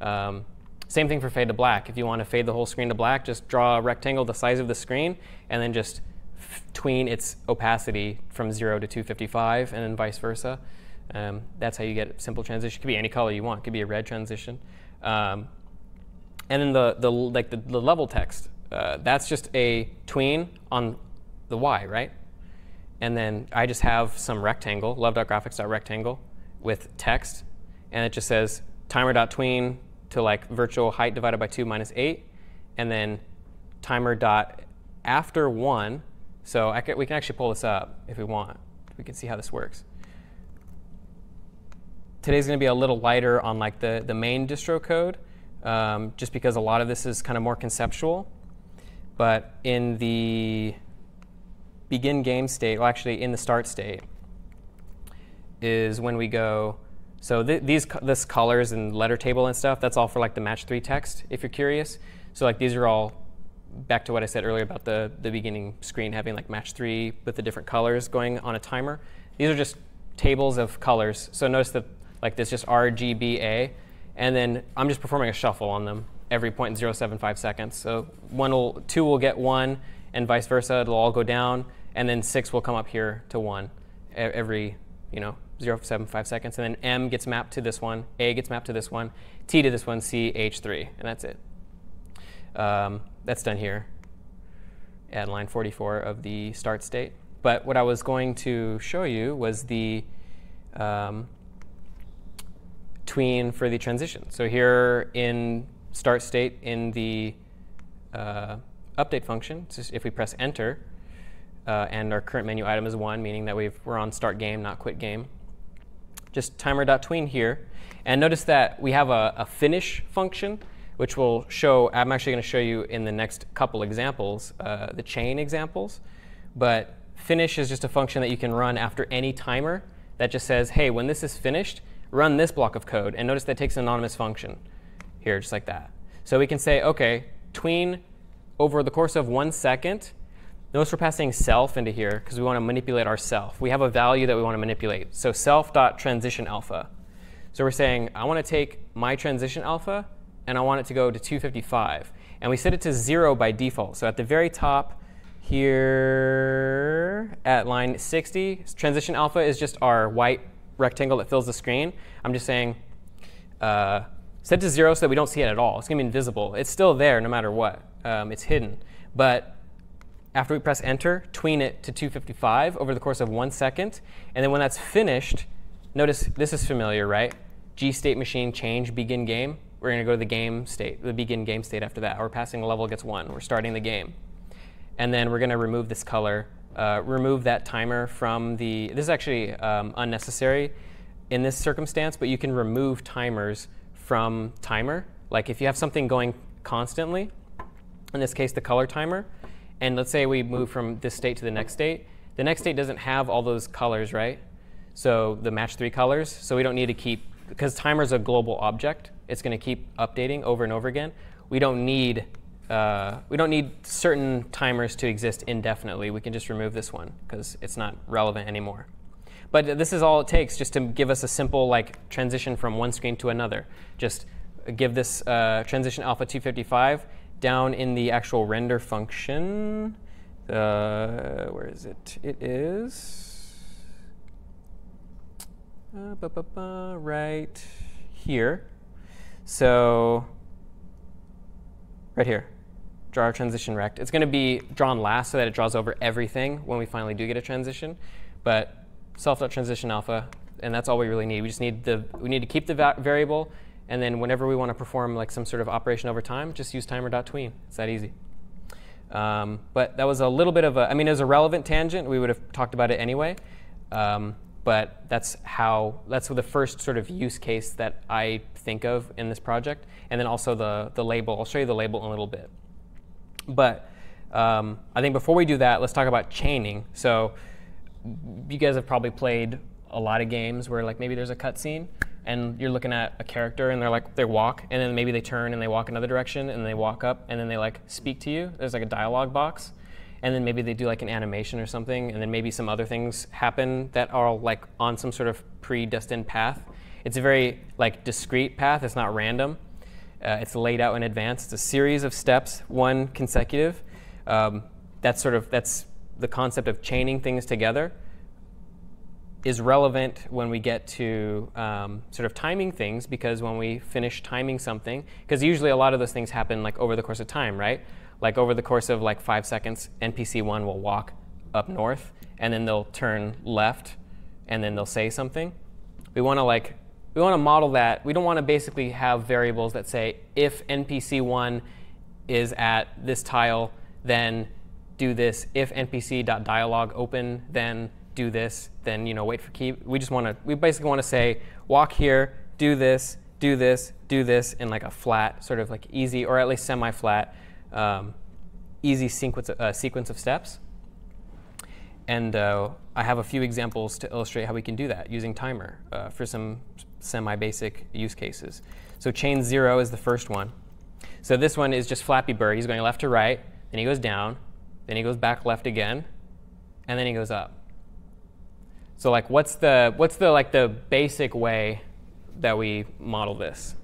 Um, same thing for fade to black. If you want to fade the whole screen to black, just draw a rectangle the size of the screen and then just tween its opacity from 0 to 255 and then vice versa. Um, that's how you get simple transition. It could be any color you want. It could be a red transition. Um, and then the, the, like the, the level text, uh, that's just a tween on the Y, right? And then I just have some rectangle, love.graphics.rectangle, with text and it just says timer.tween to like virtual height divided by 2 minus 8, and then timer dot after 1. So can, we can actually pull this up if we want. We can see how this works. Today's going to be a little lighter on like the, the main distro code, um, just because a lot of this is kind of more conceptual. But in the begin game state, well, actually in the start state, is when we go so th these this colors and letter table and stuff, that's all for like the match three text, if you're curious. So like these are all back to what I said earlier about the, the beginning screen having like match three with the different colors going on a timer. These are just tables of colors. So notice that like this just RGBA, and then I'm just performing a shuffle on them every 0.075 seconds. So one will, two will get one, and vice versa. It'll all go down, and then six will come up here to one every you know 0.75 seconds, and then M gets mapped to this one, A gets mapped to this one, T to this one, C, H3, and that's it. Um, that's done here at line 44 of the start state. but what I was going to show you was the um, tween for the transition. So here in start state in the uh, update function, if we press enter, uh, and our current menu item is 1, meaning that we are on start game, not quit game. Just timer.tween here. And notice that we have a, a finish function, which will show, I'm actually going to show you in the next couple examples, uh, the chain examples. But finish is just a function that you can run after any timer that just says, hey, when this is finished, run this block of code. And notice that takes an anonymous function here, just like that. So we can say, OK, tween over the course of one second, Notice we're passing self into here because we want to manipulate our self. We have a value that we want to manipulate. So self.transition alpha. So we're saying, I want to take my transition alpha and I want it to go to 255. And we set it to 0 by default. So at the very top here at line 60, transition alpha is just our white rectangle that fills the screen. I'm just saying uh, set to 0 so that we don't see it at all. It's going to be invisible. It's still there no matter what. Um, it's hidden. But after we press enter, tween it to 255 over the course of one second. And then when that's finished, notice this is familiar, right? G state machine change begin game. We're going to go to the game state, the begin game state after that. We're passing a level gets one. We're starting the game. And then we're going to remove this color, uh, remove that timer from the. This is actually um, unnecessary in this circumstance, but you can remove timers from timer. Like if you have something going constantly, in this case, the color timer, and let's say we move from this state to the next state. The next state doesn't have all those colors, right? So the match three colors. So we don't need to keep, because timer is a global object, it's going to keep updating over and over again. We don't need uh, we don't need certain timers to exist indefinitely. We can just remove this one because it's not relevant anymore. But this is all it takes just to give us a simple like transition from one screen to another. Just give this uh, transition alpha 255 down in the actual render function, uh, where is it? It is uh, ba -ba -ba, right here. So right here, draw our transition rect. It's going to be drawn last so that it draws over everything when we finally do get a transition. But self.transition alpha, and that's all we really need. We just need the we need to keep the va variable and then whenever we want to perform like some sort of operation over time, just use timer.tween. It's that easy. Um, but that was a little bit of a, I mean, was a relevant tangent. We would have talked about it anyway. Um, but that's how, that's the first sort of use case that I think of in this project. And then also the, the label. I'll show you the label in a little bit. But um, I think before we do that, let's talk about chaining. So you guys have probably played a lot of games where like maybe there's a cutscene and you're looking at a character and they're like they walk and then maybe they turn and they walk another direction and they walk up and then they like speak to you. There's like a dialogue box and then maybe they do like an animation or something and then maybe some other things happen that are like on some sort of predestined path. It's a very like discrete path. It's not random. Uh, it's laid out in advance. It's a series of steps one consecutive. Um, that's sort of that's the concept of chaining things together is relevant when we get to um, sort of timing things because when we finish timing something, because usually a lot of those things happen like over the course of time, right? Like over the course of like five seconds, NPC one will walk up north and then they'll turn left and then they'll say something. We want to like we want to model that. We don't want to basically have variables that say if NPC one is at this tile, then do this. If npc.dialog open, then do this, then you know wait for key. We just want to we basically want to say walk here, do this, do this, do this in like a flat sort of like easy or at least semi-flat um, easy sequence uh, sequence of steps. And uh, I have a few examples to illustrate how we can do that using timer uh, for some semi-basic use cases. So chain zero is the first one. So this one is just Flappy Bird. He's going left to right, then he goes down, then he goes back left again, and then he goes up. So like what's the what's the like the basic way that we model this?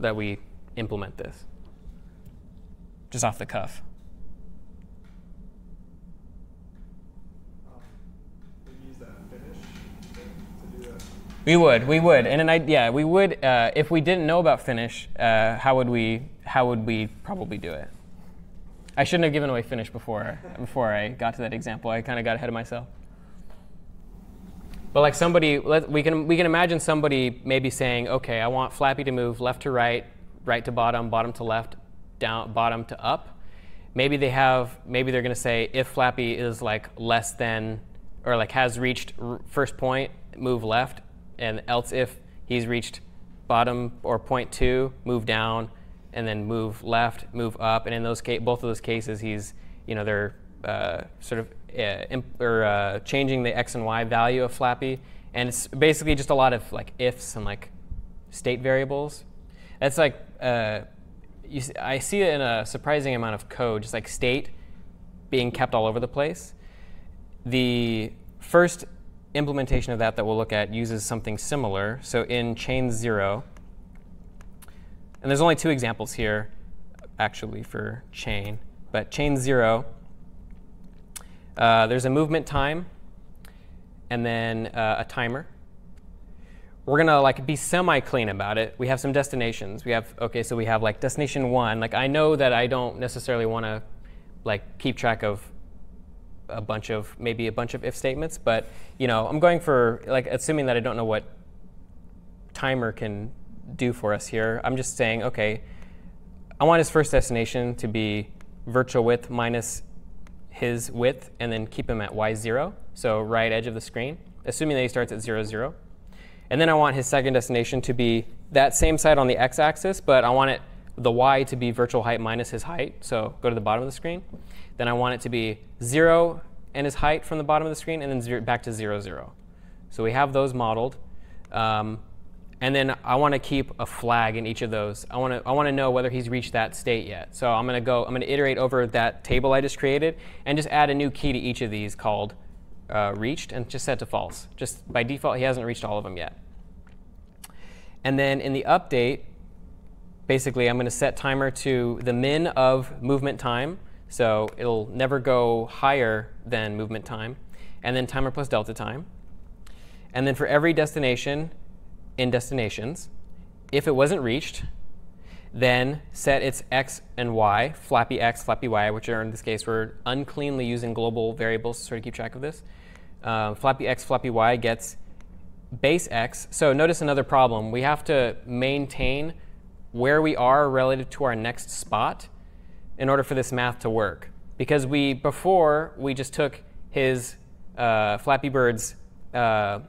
That we implement this? Just off the cuff. We would, we would, and an idea, yeah, we would. Uh, if we didn't know about finish, uh, how would we? How would we probably do it? I shouldn't have given away finish before before I got to that example. I kind of got ahead of myself. But like somebody, let, we can we can imagine somebody maybe saying, okay, I want Flappy to move left to right, right to bottom, bottom to left, down, bottom to up. Maybe they have, maybe they're going to say if Flappy is like less than, or like has reached first point, move left, and else if he's reached bottom or point two, move down, and then move left, move up, and in those ca- both of those cases, he's, you know, they're uh, sort of uh, imp- or uh, changing the x and y value of Flappy, and it's basically just a lot of like ifs and like state variables. That's like uh, you, I see it in a surprising amount of code, just like state being kept all over the place. The first implementation of that that we'll look at uses something similar. So in chain zero, and there's only two examples here, actually, for chain, but chain zero, uh, there's a movement time and then uh, a timer we're gonna like be semi-clean about it. We have some destinations. We have okay, so we have like destination one. Like I know that I don't necessarily want to like keep track of a bunch of maybe a bunch of if statements, but you know I'm going for like assuming that I don't know what timer can do for us here. I'm just saying okay, I want his first destination to be virtual width minus his width, and then keep him at y0, so right edge of the screen, assuming that he starts at 0, 0. And then I want his second destination to be that same side on the x-axis, but I want it the y to be virtual height minus his height. So go to the bottom of the screen. Then I want it to be 0 and his height from the bottom of the screen, and then zero, back to 0, 0. So we have those modeled. Um, and then I want to keep a flag in each of those. I want to I want to know whether he's reached that state yet. So I'm going to go I'm going to iterate over that table I just created and just add a new key to each of these called uh, reached and just set to false. Just by default, he hasn't reached all of them yet. And then in the update, basically, I'm going to set timer to the min of movement time. So it'll never go higher than movement time. And then timer plus delta time. And then for every destination in destinations, if it wasn't reached, then set its x and y, flappy x, flappy y, which are in this case we're uncleanly using global variables to sort of keep track of this. Uh, flappy x, flappy y gets base x. So notice another problem. We have to maintain where we are relative to our next spot in order for this math to work. Because we before we just took his uh, Flappy Bird's uh,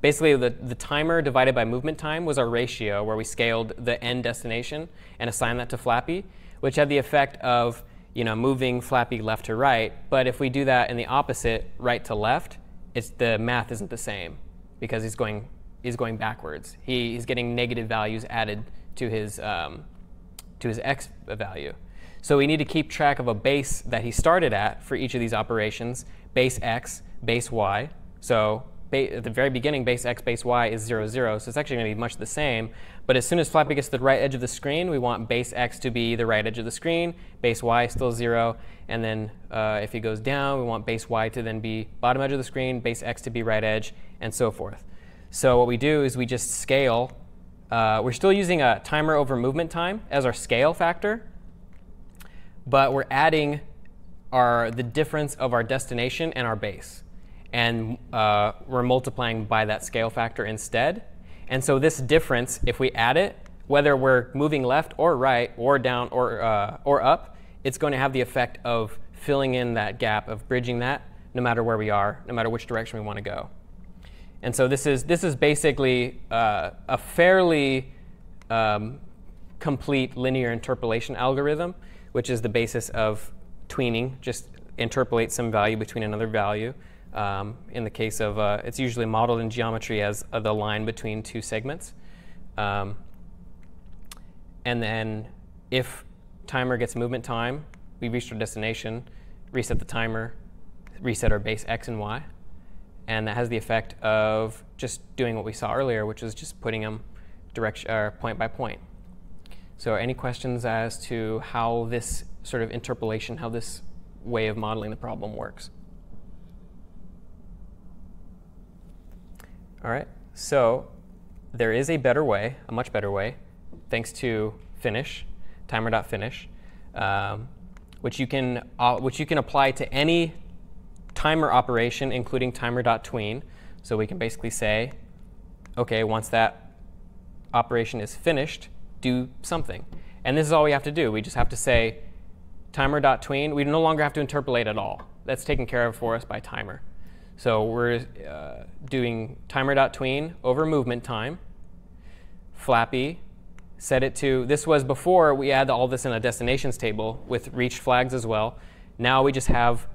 basically the, the timer divided by movement time was our ratio where we scaled the end destination and assigned that to Flappy, which had the effect of you know moving Flappy left to right. But if we do that in the opposite, right to left, it's the math isn't the same because he's going he's going backwards. He, he's getting negative values added to his um, to his x value. So we need to keep track of a base that he started at for each of these operations, base x, base y. So at the very beginning, base x, base y is 0, 0, so it's actually going to be much the same. But as soon as Flappy gets to the right edge of the screen, we want base x to be the right edge of the screen, base y still 0, and then uh, if he goes down, we want base y to then be bottom edge of the screen, base x to be right edge, and so forth. So what we do is we just scale. Uh, we're still using a timer over movement time as our scale factor, but we're adding our, the difference of our destination and our base and uh, we're multiplying by that scale factor instead. And so this difference, if we add it, whether we're moving left or right or down or, uh, or up, it's going to have the effect of filling in that gap, of bridging that, no matter where we are, no matter which direction we want to go. And so this is, this is basically uh, a fairly um, complete linear interpolation algorithm, which is the basis of tweening, just interpolate some value between another value. Um, in the case of, uh, it's usually modeled in geometry as uh, the line between two segments. Um, and then if timer gets movement time, we reached our destination, reset the timer, reset our base x and y. And that has the effect of just doing what we saw earlier, which is just putting them direction, point by point. So any questions as to how this sort of interpolation, how this way of modeling the problem works? All right, so there is a better way, a much better way, thanks to finish, timer.finish. Um, which you can uh, which you can apply to any timer operation, including timer.tween. So we can basically say, okay, once that operation is finished, do something. And this is all we have to do. We just have to say timer.tween. We no longer have to interpolate at all. That's taken care of for us by timer. So we're uh, doing timer.tween over movement time, flappy, set it to, this was before we add all this in a destinations table with reached flags as well. Now we just have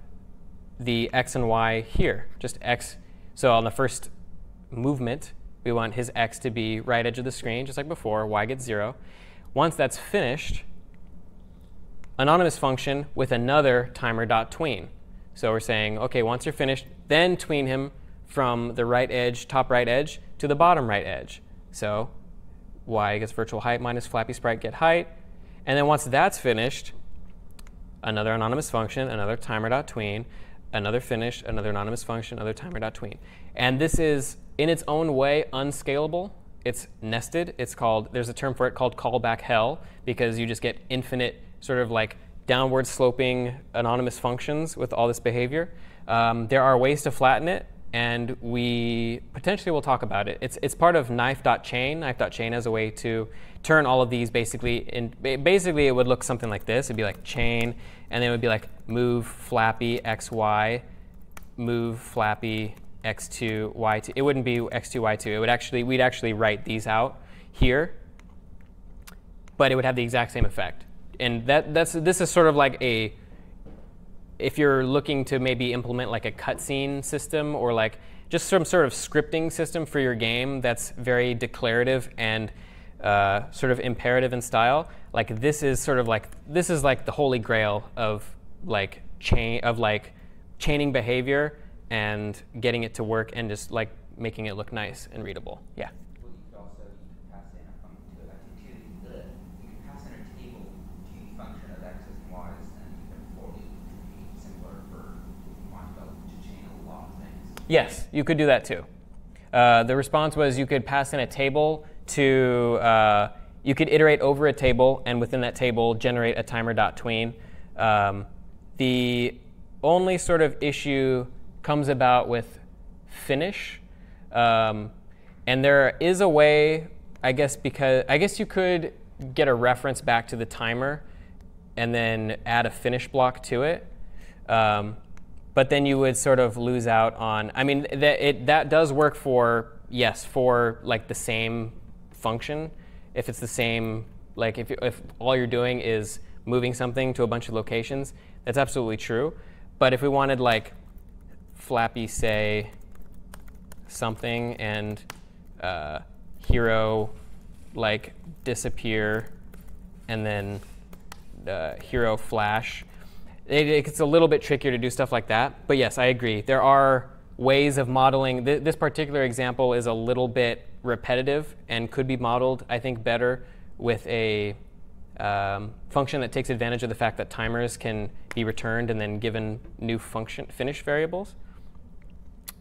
the x and y here, just x. So on the first movement, we want his x to be right edge of the screen, just like before, y gets 0. Once that's finished, anonymous function with another timer.tween. So we're saying, OK, once you're finished, then tween him from the right edge, top right edge, to the bottom right edge. So y gets virtual height minus flappy sprite get height. And then once that's finished, another anonymous function, another timer.tween, another finish, another anonymous function, another timer.tween. And this is, in its own way, unscalable. It's nested. It's called, there's a term for it called callback hell, because you just get infinite sort of like downward sloping anonymous functions with all this behavior. Um, there are ways to flatten it, and we potentially will talk about it. It's, it's part of knife.chain. Knife.chain has a way to turn all of these basically in, basically it would look something like this. It'd be like chain, and then it would be like move flappy xy, move flappy x2, y2. It wouldn't be x2, y2. It would actually, we'd actually write these out here, but it would have the exact same effect. And that, that's, this is sort of like a, if you're looking to maybe implement like a cutscene system or like just some sort of scripting system for your game that's very declarative and uh, sort of imperative in style, like this is sort of like this is like the holy grail of like chain of like chaining behavior and getting it to work and just like making it look nice and readable. Yeah. Well, you could also you could pass in a function to it. I think too, the, you could pass in a table to the function of x's and y's, and you can for loop be similar for Montel to chain a lot of things. Yes, you could do that too. Uh, the response was you could pass in a table to uh, you could iterate over a table, and within that table, generate a timer.tween. Um, the only sort of issue comes about with finish. Um, and there is a way, I guess, because I guess you could get a reference back to the timer and then add a finish block to it. Um, but then you would sort of lose out on. I mean, that it that does work for yes for like the same function if it's the same, like if, if all you're doing is moving something to a bunch of locations, that's absolutely true. But if we wanted like Flappy say something and uh, hero like disappear and then uh, hero flash, it, it's a little bit trickier to do stuff like that. But yes, I agree. There are ways of modeling. Th this particular example is a little bit repetitive and could be modeled, I think, better with a um, function that takes advantage of the fact that timers can be returned and then given new function finish variables.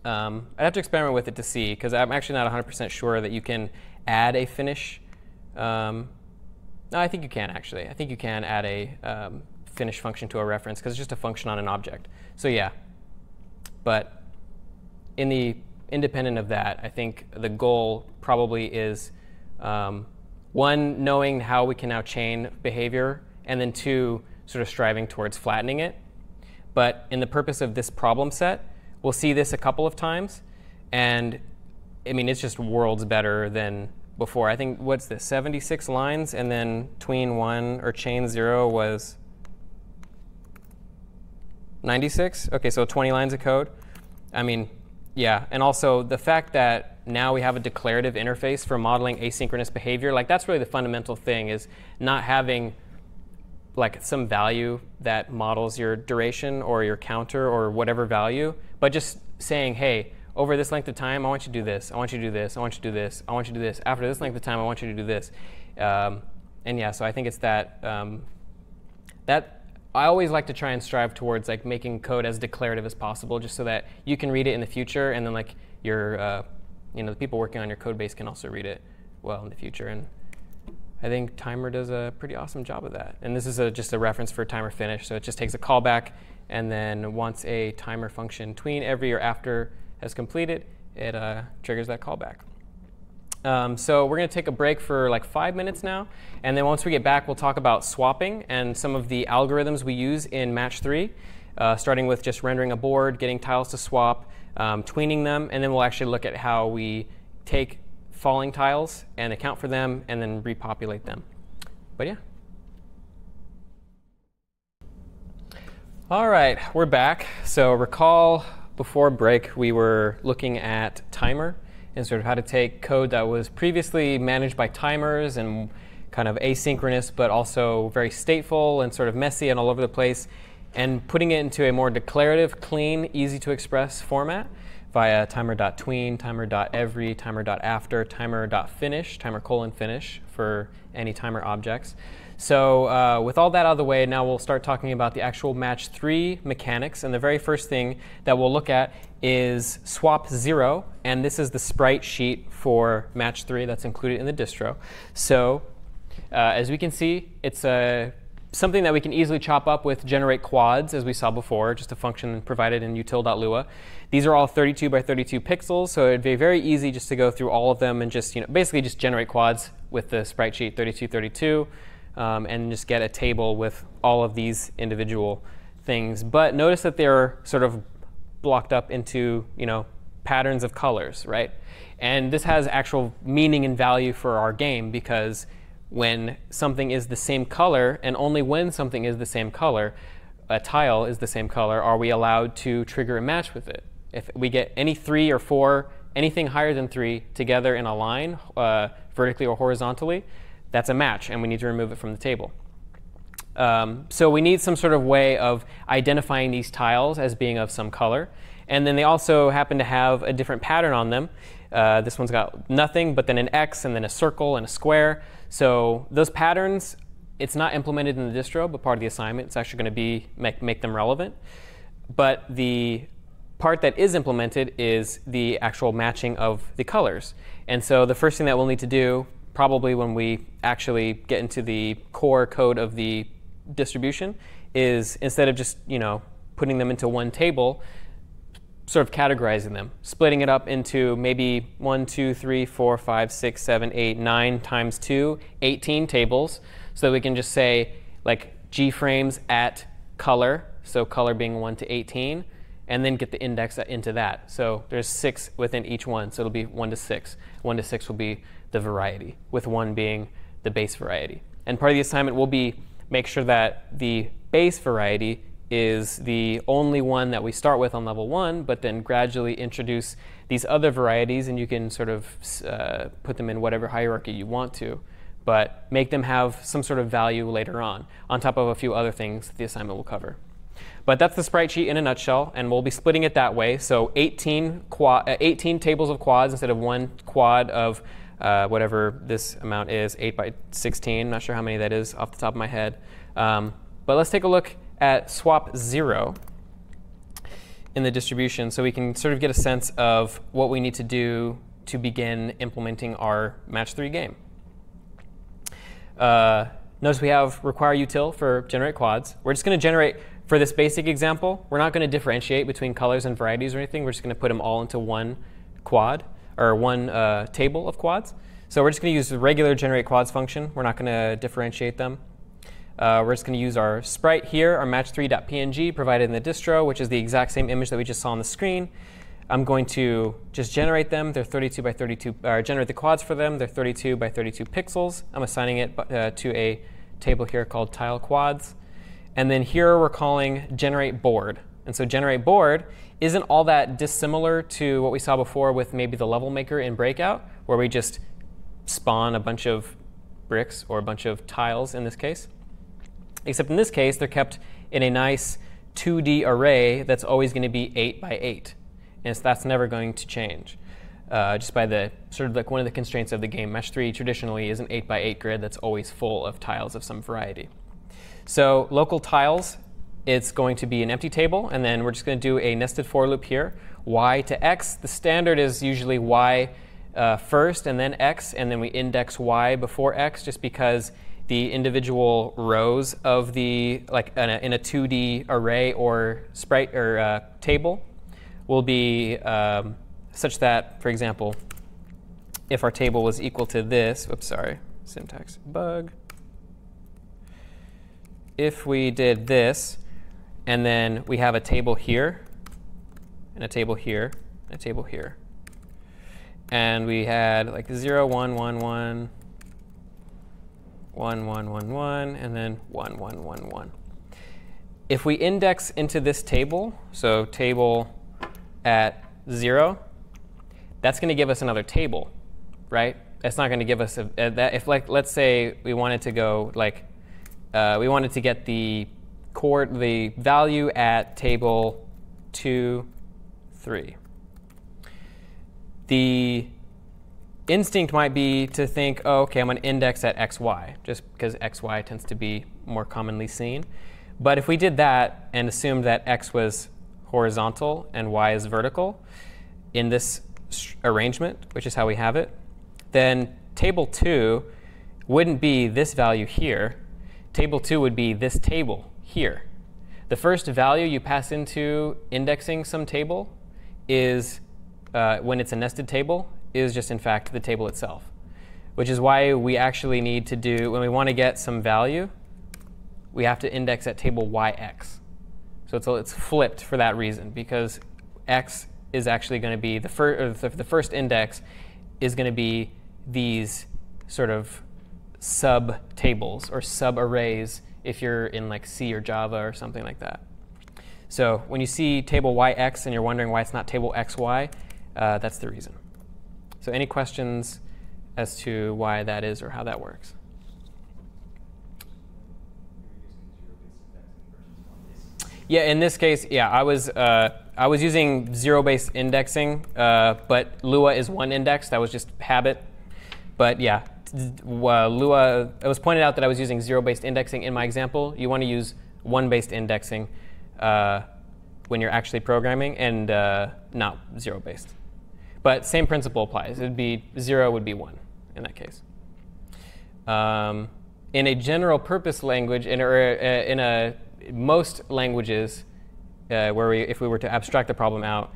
Um, I'd have to experiment with it to see, because I'm actually not 100% sure that you can add a finish. Um, no, I think you can actually. I think you can add a um, finish function to a reference, because it's just a function on an object. So yeah, but in the independent of that, I think the goal probably is um, one, knowing how we can now chain behavior, and then two, sort of striving towards flattening it. But in the purpose of this problem set, we'll see this a couple of times, and I mean, it's just worlds better than before. I think, what's this, 76 lines, and then tween one or chain zero was 96? Okay, so 20 lines of code. I mean, yeah, and also the fact that now we have a declarative interface for modeling asynchronous behavior, like that's really the fundamental thing is not having like some value that models your duration or your counter or whatever value, but just saying, hey, over this length of time, I want you to do this, I want you to do this, I want you to do this, I want you to do this. After this length of time, I want you to do this. Um, and yeah, so I think it's that um, that I always like to try and strive towards like making code as declarative as possible, just so that you can read it in the future, and then like your, uh, you know, the people working on your code base can also read it well in the future. And I think Timer does a pretty awesome job of that. And this is a, just a reference for timer finish. So it just takes a callback, and then once a timer function tween every or after has completed, it uh, triggers that callback. Um, so we're going to take a break for like five minutes now, and then once we get back, we'll talk about swapping and some of the algorithms we use in Match 3, uh, starting with just rendering a board, getting tiles to swap, um, tweening them, and then we'll actually look at how we take falling tiles and account for them and then repopulate them. But yeah. All right, we're back. So recall before break, we were looking at timer and sort of how to take code that was previously managed by timers and kind of asynchronous, but also very stateful and sort of messy and all over the place, and putting it into a more declarative, clean, easy to express format via timer.tween, timer.every, timer.after, timer.finish, timer colon finish for any timer objects. So uh, with all that out of the way, now we'll start talking about the actual match three mechanics. And the very first thing that we'll look at is swap zero. And this is the sprite sheet for match three that's included in the distro. So uh, as we can see, it's a something that we can easily chop up with generate quads, as we saw before, just a function provided in util.lua. These are all 32 by 32 pixels, so it'd be very easy just to go through all of them and just, you know, basically just generate quads with the sprite sheet 3232 um, and just get a table with all of these individual things. But notice that they're sort of blocked up into you know patterns of colors, right? And this has actual meaning and value for our game because when something is the same color, and only when something is the same color, a tile is the same color, are we allowed to trigger a match with it. If we get any three or four, anything higher than three together in a line, uh, vertically or horizontally, that's a match, and we need to remove it from the table. Um, so we need some sort of way of identifying these tiles as being of some color. And then they also happen to have a different pattern on them. Uh, this one's got nothing, but then an X, and then a circle, and a square. So those patterns, it's not implemented in the distro, but part of the assignment. It's actually going to be make, make them relevant. But the part that is implemented is the actual matching of the colors. And so the first thing that we'll need to do probably when we actually get into the core code of the distribution is instead of just you know putting them into one table sort of categorizing them splitting it up into maybe 1 2 3 4 5 6 7 8 9 times 2 18 tables. So that we can just say like g frames at color so color being 1 to 18 and then get the index into that. So there's six within each one so it'll be 1 to 6 1 to 6 will be the variety, with one being the base variety. And part of the assignment will be make sure that the base variety is the only one that we start with on level one, but then gradually introduce these other varieties, and you can sort of uh, put them in whatever hierarchy you want to, but make them have some sort of value later on, on top of a few other things the assignment will cover. But that's the sprite sheet in a nutshell, and we'll be splitting it that way. So 18, quad, uh, 18 tables of quads instead of one quad of uh, whatever this amount is, 8 by 16. Not sure how many that is off the top of my head. Um, but let's take a look at swap 0 in the distribution so we can sort of get a sense of what we need to do to begin implementing our match 3 game. Uh, notice we have require util for generate quads. We're just going to generate, for this basic example, we're not going to differentiate between colors and varieties or anything. We're just going to put them all into one quad or one uh, table of quads. So we're just going to use the regular generate quads function. We're not going to differentiate them. Uh, we're just going to use our sprite here, our match3.png provided in the distro, which is the exact same image that we just saw on the screen. I'm going to just generate them. They're 32 by 32, or generate the quads for them. They're 32 by 32 pixels. I'm assigning it uh, to a table here called tile quads. And then here we're calling generate board. And so generate board isn't all that dissimilar to what we saw before with maybe the level maker in Breakout, where we just spawn a bunch of bricks or a bunch of tiles in this case. Except in this case, they're kept in a nice 2D array that's always going to be 8 by 8. And so that's never going to change. Uh, just by the sort of like one of the constraints of the game. Match 3 traditionally is an 8 by 8 grid that's always full of tiles of some variety. So local tiles it's going to be an empty table, and then we're just going to do a nested for loop here. y to x, the standard is usually y uh, first and then x, and then we index y before x, just because the individual rows of the like in a, in a 2D array or sprite or uh, table will be um, such that, for example, if our table was equal to this, oops, sorry, syntax bug. If we did this, and then we have a table here, and a table here, and a table here, and we had like 0, 1, 1, 1, 1, 1, 1, 1, and then 1, 1, 1, 1. If we index into this table, so table at 0, that's going to give us another table, right? That's not going to give us a, a, that if like let's say we wanted to go like uh, we wanted to get the core the value at table 2 3. The instinct might be to think, oh, okay, I'm going to index at xy, just because xy tends to be more commonly seen. But if we did that and assumed that x was horizontal and y is vertical in this arrangement, which is how we have it, then table 2 wouldn't be this value here. Table 2 would be this table here. The first value you pass into indexing some table is, uh, when it's a nested table, is just in fact the table itself, which is why we actually need to do, when we want to get some value, we have to index at table yx. So it's, it's flipped for that reason, because x is actually going to be, the, fir the, the first index is going to be these sort of sub tables or sub arrays if you're in like C or Java or something like that. So when you see table yx and you're wondering why it's not table xy, uh, that's the reason. So any questions as to why that is or how that works? Yeah, in this case, yeah, I was uh, I was using zero-based indexing, uh, but Lua is one index. That was just habit. But yeah, uh, Lua. It was pointed out that I was using zero-based indexing in my example. You want to use one-based indexing uh, when you're actually programming, and uh, not zero-based. But same principle applies. It'd be 0 would be 1 in that case. Um, in a general purpose language, in a, uh, in a most languages, uh, where we, if we were to abstract the problem out,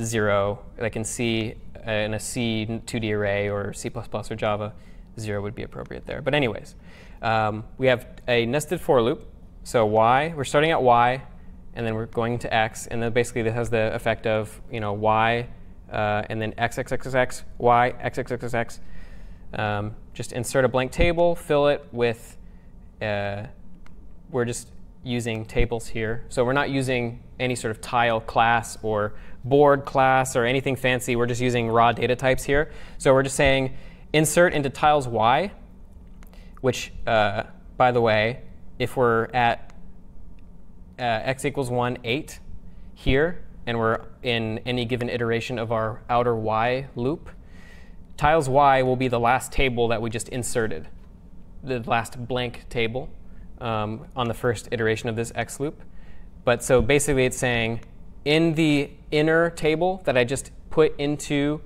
0, like in C, in a C 2D array or C++ or Java, 0 would be appropriate there. But anyways, um, we have a nested for loop. So y, we're starting at y, and then we're going to x, and then basically this has the effect of, you know, y uh, and then x, x, x, x, x, y, x, x, x, x, x. Um, just insert a blank table, fill it with, uh, we're just using tables here. So we're not using any sort of tile class or board class or anything fancy. We're just using raw data types here. So we're just saying insert into tiles y, which, uh, by the way, if we're at uh, x equals 1, 8 here, and we're in any given iteration of our outer y loop, tiles y will be the last table that we just inserted, the last blank table um, on the first iteration of this x loop. But so basically it's saying in the inner table that I just put into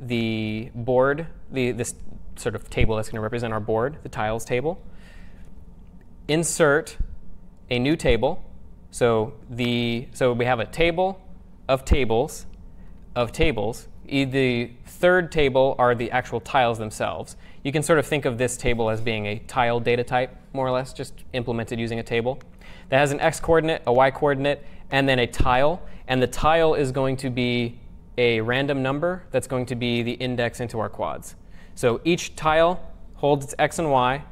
the board, the, this sort of table that's going to represent our board, the tiles table, insert a new table so the so we have a table of tables of tables. The third table are the actual tiles themselves. You can sort of think of this table as being a tile data type, more or less, just implemented using a table. That has an x coordinate, a y coordinate, and then a tile. And the tile is going to be a random number that's going to be the index into our quads. So each tile holds its x and y,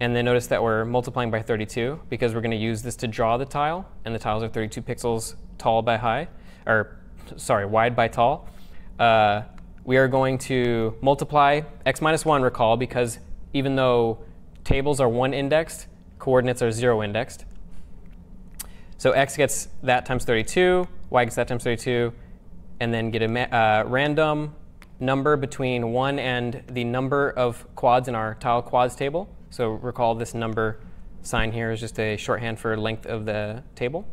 and then notice that we're multiplying by 32 because we're going to use this to draw the tile. And the tiles are 32 pixels tall by high, or sorry, wide by tall. Uh, we are going to multiply x minus 1, recall, because even though tables are 1 indexed, coordinates are 0 indexed. So x gets that times 32, y gets that times 32, and then get a uh, random number between 1 and the number of quads in our tile quads table. So recall this number sign here is just a shorthand for length of the table.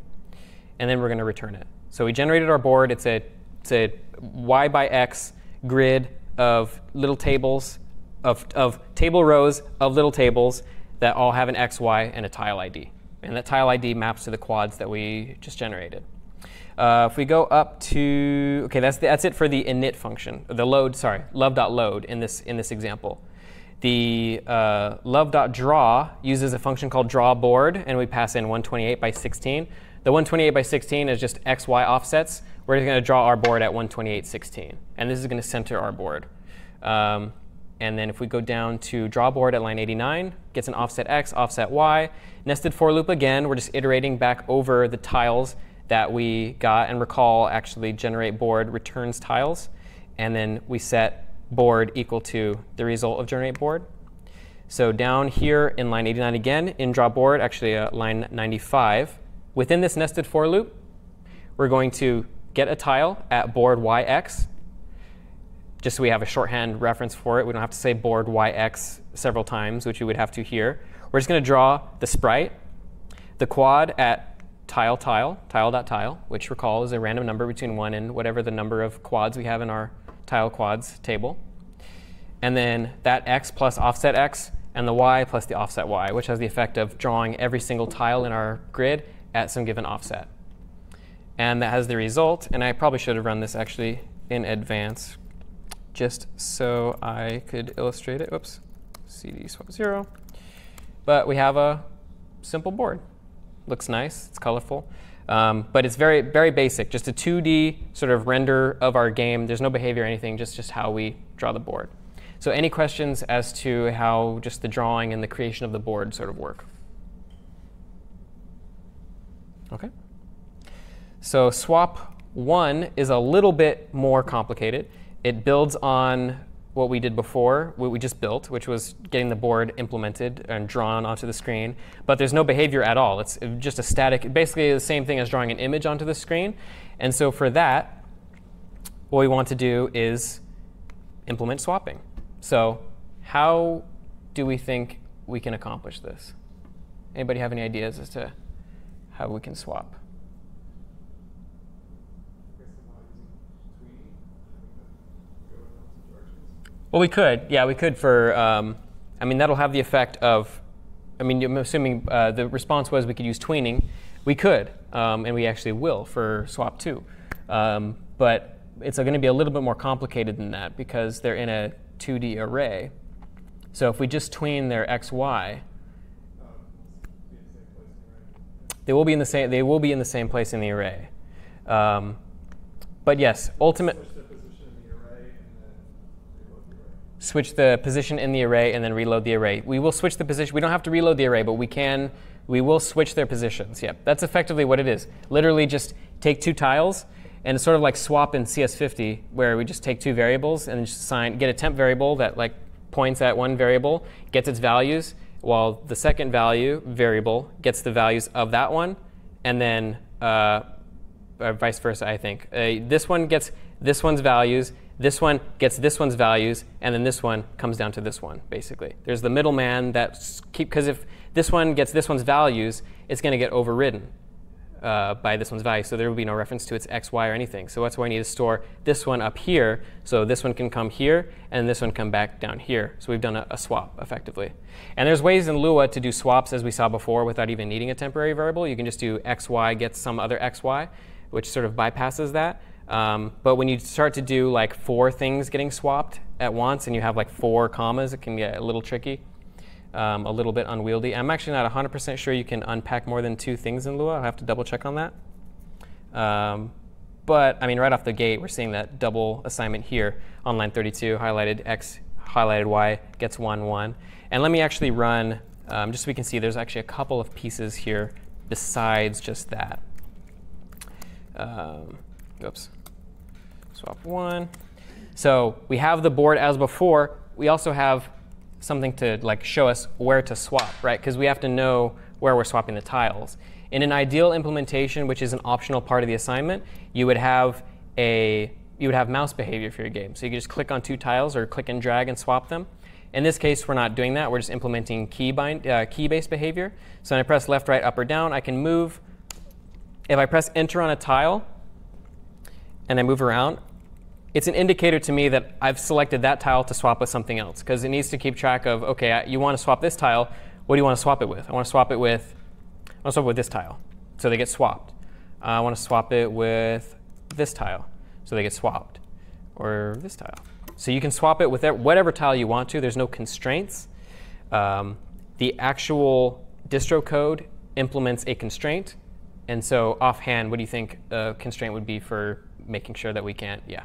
And then we're going to return it. So we generated our board. It's a, it's a y by x grid of little tables, of, of table rows of little tables that all have an x, y, and a tile ID. And that tile ID maps to the quads that we just generated. Uh, if we go up to, OK, that's, the, that's it for the init function, the load, sorry, love.load in this, in this example. The uh, love.draw uses a function called drawBoard, and we pass in 128 by 16. The 128 by 16 is just x, y offsets. We're going to draw our board at 128, 16. And this is going to center our board. Um, and then if we go down to draw board at line 89, gets an offset x, offset y. Nested for loop again, we're just iterating back over the tiles that we got. And recall, actually, generate board returns tiles. And then we set board equal to the result of generate board. So down here in line 89 again, in draw board, actually uh, line 95, within this nested for loop, we're going to get a tile at board yx, just so we have a shorthand reference for it. We don't have to say board yx several times, which you would have to here. We're just going to draw the sprite, the quad at tile tile, tile.tile, which recall is a random number between 1 and whatever the number of quads we have in our tile quads table. And then that x plus offset x and the y plus the offset y, which has the effect of drawing every single tile in our grid at some given offset. And that has the result, and I probably should have run this actually in advance just so I could illustrate it. Oops, cd swap 0. But we have a simple board. Looks nice, it's colorful. Um, but it's very, very basic, just a 2D sort of render of our game. There's no behavior or anything, just, just how we draw the board. So any questions as to how just the drawing and the creation of the board sort of work? OK. So swap 1 is a little bit more complicated. It builds on what we did before, what we just built, which was getting the board implemented and drawn onto the screen. But there's no behavior at all. It's just a static, basically the same thing as drawing an image onto the screen. And so for that, what we want to do is implement swapping. So how do we think we can accomplish this? Anybody have any ideas as to how we can swap? Well, we could. Yeah, we could for, um, I mean, that'll have the effect of, I mean, I'm assuming uh, the response was we could use tweening. We could, um, and we actually will for swap 2. Um, but it's going to be a little bit more complicated than that because they're in a 2D array. So if we just tween their x, y, they will be in the same. They will be in the same place in the array. Um, but yes, ultimate switch the position in the array and then reload the array. We will switch the position. We don't have to reload the array, but we can. We will switch their positions. Yep, that's effectively what it is. Literally, just take two tiles and sort of like swap in CS50, where we just take two variables and just assign, get a temp variable that like points at one variable, gets its values, while the second value variable gets the values of that one, and then uh, vice versa. I think uh, this one gets this one's values, this one gets this one's values, and then this one comes down to this one, basically. There's the middleman that keep, because if this one gets this one's values, it's going to get overridden uh, by this one's value. So there will be no reference to its x, y, or anything. So that's why I need to store this one up here. So this one can come here, and this one come back down here. So we've done a, a swap, effectively. And there's ways in Lua to do swaps, as we saw before, without even needing a temporary variable. You can just do x, y, get some other x, y, which sort of bypasses that. Um, but when you start to do like four things getting swapped at once and you have like four commas, it can get a little tricky, um, a little bit unwieldy. I'm actually not 100% sure you can unpack more than two things in Lua. I'll have to double check on that. Um, but I mean, right off the gate, we're seeing that double assignment here on line 32, highlighted x, highlighted y, gets 1, 1. And let me actually run, um, just so we can see, there's actually a couple of pieces here besides just that. Um, oops swap one. So we have the board as before. We also have something to like show us where to swap, right? Because we have to know where we're swapping the tiles. In an ideal implementation, which is an optional part of the assignment, you would have a you would have mouse behavior for your game. So you can just click on two tiles or click and drag and swap them. In this case, we're not doing that. We're just implementing key bind, uh, key-based behavior. So when I press left, right, up, or down, I can move. If I press enter on a tile, and I move around, it's an indicator to me that I've selected that tile to swap with something else because it needs to keep track of, okay, you want to swap this tile. What do you want to swap it with? I want to swap it with, I want to swap it with this tile. So they get swapped. Uh, I want to swap it with this tile. So they get swapped. Or this tile. So you can swap it with whatever tile you want to. There's no constraints. Um, the actual distro code implements a constraint. And so offhand, what do you think a constraint would be for making sure that we can't, yeah.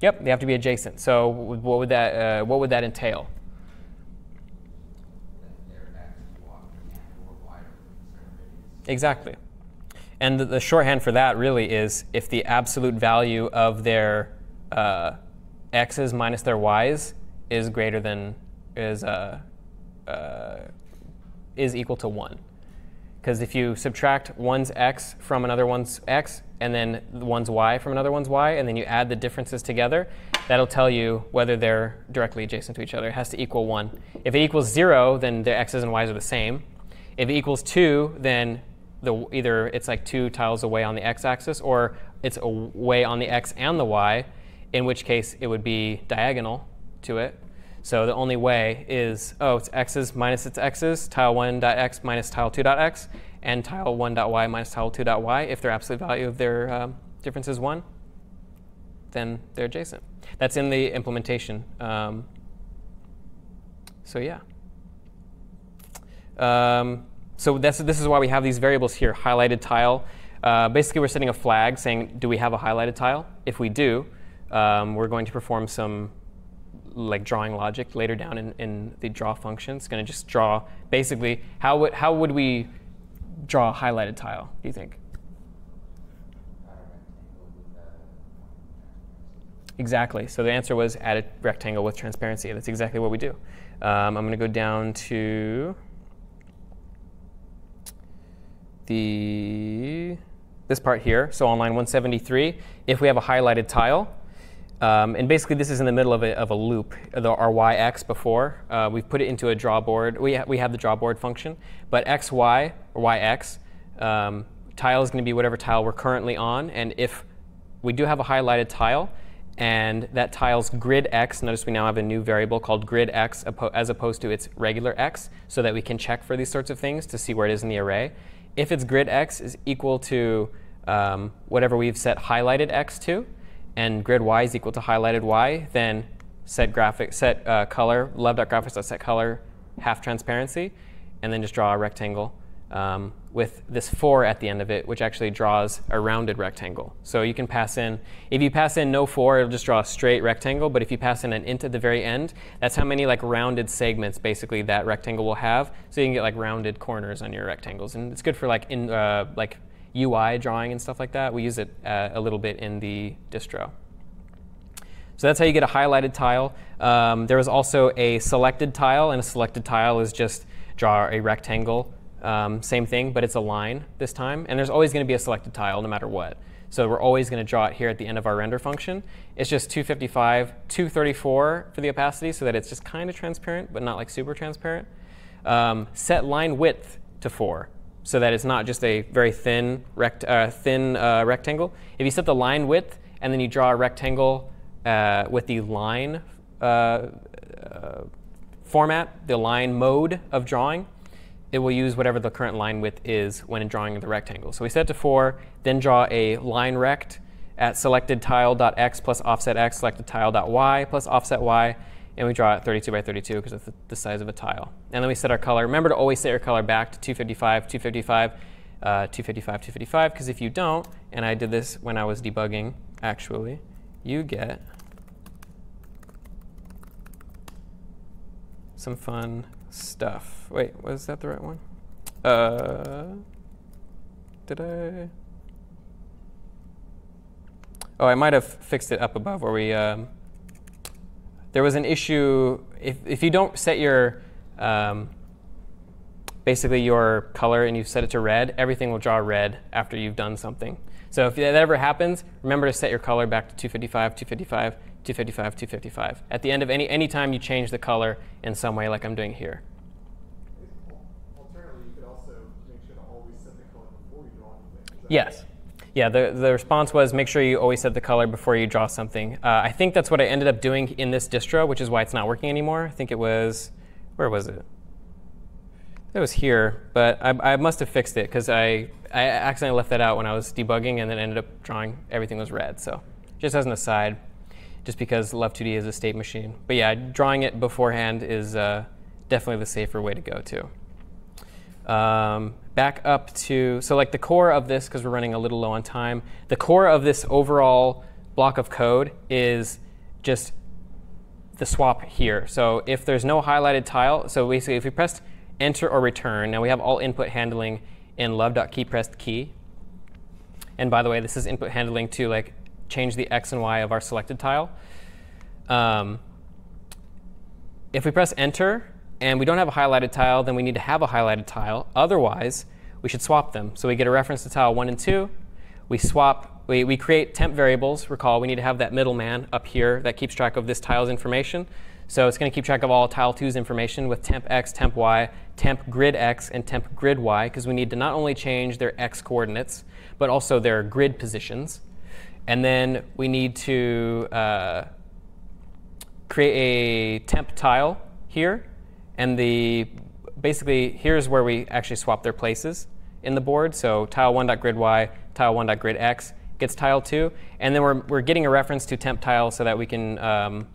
Yep, they have to be adjacent. So what would that, uh, what would that entail? Exactly. And the, the, shorthand for that really is if the absolute value of their uh, x's minus their y's is greater than is uh, uh, is equal to one. Because if you subtract one's x from another one's x, and then one's y from another one's y, and then you add the differences together, that'll tell you whether they're directly adjacent to each other. It has to equal 1. If it equals 0, then the x's and y's are the same. If it equals 2, then the, either it's like two tiles away on the x-axis, or it's away on the x and the y, in which case it would be diagonal to it. So the only way is, oh, it's x's minus its x's, tile1.x minus tile2.x, and tile1.y minus tile2.y. If their absolute value of their um, difference is 1, then they're adjacent. That's in the implementation. Um, so yeah. Um, so this is why we have these variables here, highlighted tile. Uh, basically, we're setting a flag saying, do we have a highlighted tile? If we do, um, we're going to perform some like drawing logic later down in, in the draw function. It's going to just draw basically how would how would we draw a highlighted tile? Do you think? Exactly. So the answer was add a rectangle with transparency. That's exactly what we do. Um, I'm going to go down to the this part here. So on line 173, if we have a highlighted tile, um, and basically, this is in the middle of a, of a loop, the, our yx before. Uh, we've put it into a drawboard. We, ha we have the drawboard function. But xy, or yx, um, tile is going to be whatever tile we're currently on. And if we do have a highlighted tile, and that tile's grid x, notice we now have a new variable called grid x as opposed to its regular x, so that we can check for these sorts of things to see where it is in the array. If its grid x is equal to um, whatever we've set highlighted x to, and grid y is equal to highlighted y, then set graphic, set uh, color, love.graphics set color, half transparency, and then just draw a rectangle um, with this 4 at the end of it, which actually draws a rounded rectangle. So you can pass in, if you pass in no 4, it'll just draw a straight rectangle, but if you pass in an int at the very end, that's how many like rounded segments basically that rectangle will have. So you can get like rounded corners on your rectangles. And it's good for like in uh, like UI drawing and stuff like that. We use it uh, a little bit in the distro. So that's how you get a highlighted tile. Um, there is also a selected tile, and a selected tile is just draw a rectangle. Um, same thing, but it's a line this time. And there's always going to be a selected tile no matter what. So we're always going to draw it here at the end of our render function. It's just 255, 234 for the opacity so that it's just kind of transparent, but not like super transparent. Um, set line width to 4 so that it's not just a very thin, rect uh, thin uh, rectangle. If you set the line width and then you draw a rectangle uh, with the line uh, uh, format, the line mode of drawing, it will use whatever the current line width is when drawing the rectangle. So we set to 4, then draw a line rect at selected tile.x plus offset x, selected tile.y plus offset y, and we draw it 32 by 32 because it's the size of a tile. And then we set our color. Remember to always set your color back to 255, 255, uh, 255, 255, because if you don't, and I did this when I was debugging, actually, you get some fun stuff. Wait, was that the right one? Uh, did I? Oh, I might have fixed it up above where we um, there was an issue, if, if you don't set your, um, basically your color and you set it to red, everything will draw red after you've done something. So if that ever happens, remember to set your color back to 255, 255, 255, 255. At the end of any, any time you change the color in some way like I'm doing here. Alternatively, you could also make sure to always set the color before you draw anything. Yes. Yeah, the, the response was make sure you always set the color before you draw something. Uh, I think that's what I ended up doing in this distro, which is why it's not working anymore. I think it was, where was it? It was here, but I, I must have fixed it because I, I accidentally left that out when I was debugging and then ended up drawing everything was red. So just as an aside, just because Love2D is a state machine. But yeah, drawing it beforehand is uh, definitely the safer way to go too. Um, back up to, so like the core of this, because we're running a little low on time, the core of this overall block of code is just the swap here. So if there's no highlighted tile, so basically if we pressed enter or return, now we have all input handling in love.keyPressedKey. And by the way, this is input handling to like change the x and y of our selected tile. Um, if we press enter, and we don't have a highlighted tile, then we need to have a highlighted tile. Otherwise, we should swap them. So we get a reference to tile 1 and 2. We swap, we, we create temp variables. Recall, we need to have that middleman up here that keeps track of this tile's information. So it's going to keep track of all tile 2's information with temp x, temp y, temp grid x, and temp grid y, because we need to not only change their x coordinates, but also their grid positions. And then we need to uh, create a temp tile here and the basically, here's where we actually swap their places in the board. So tile1.gridY, tile1.gridX gets tile 2. And then we're, we're getting a reference to temp tile so that we can, um,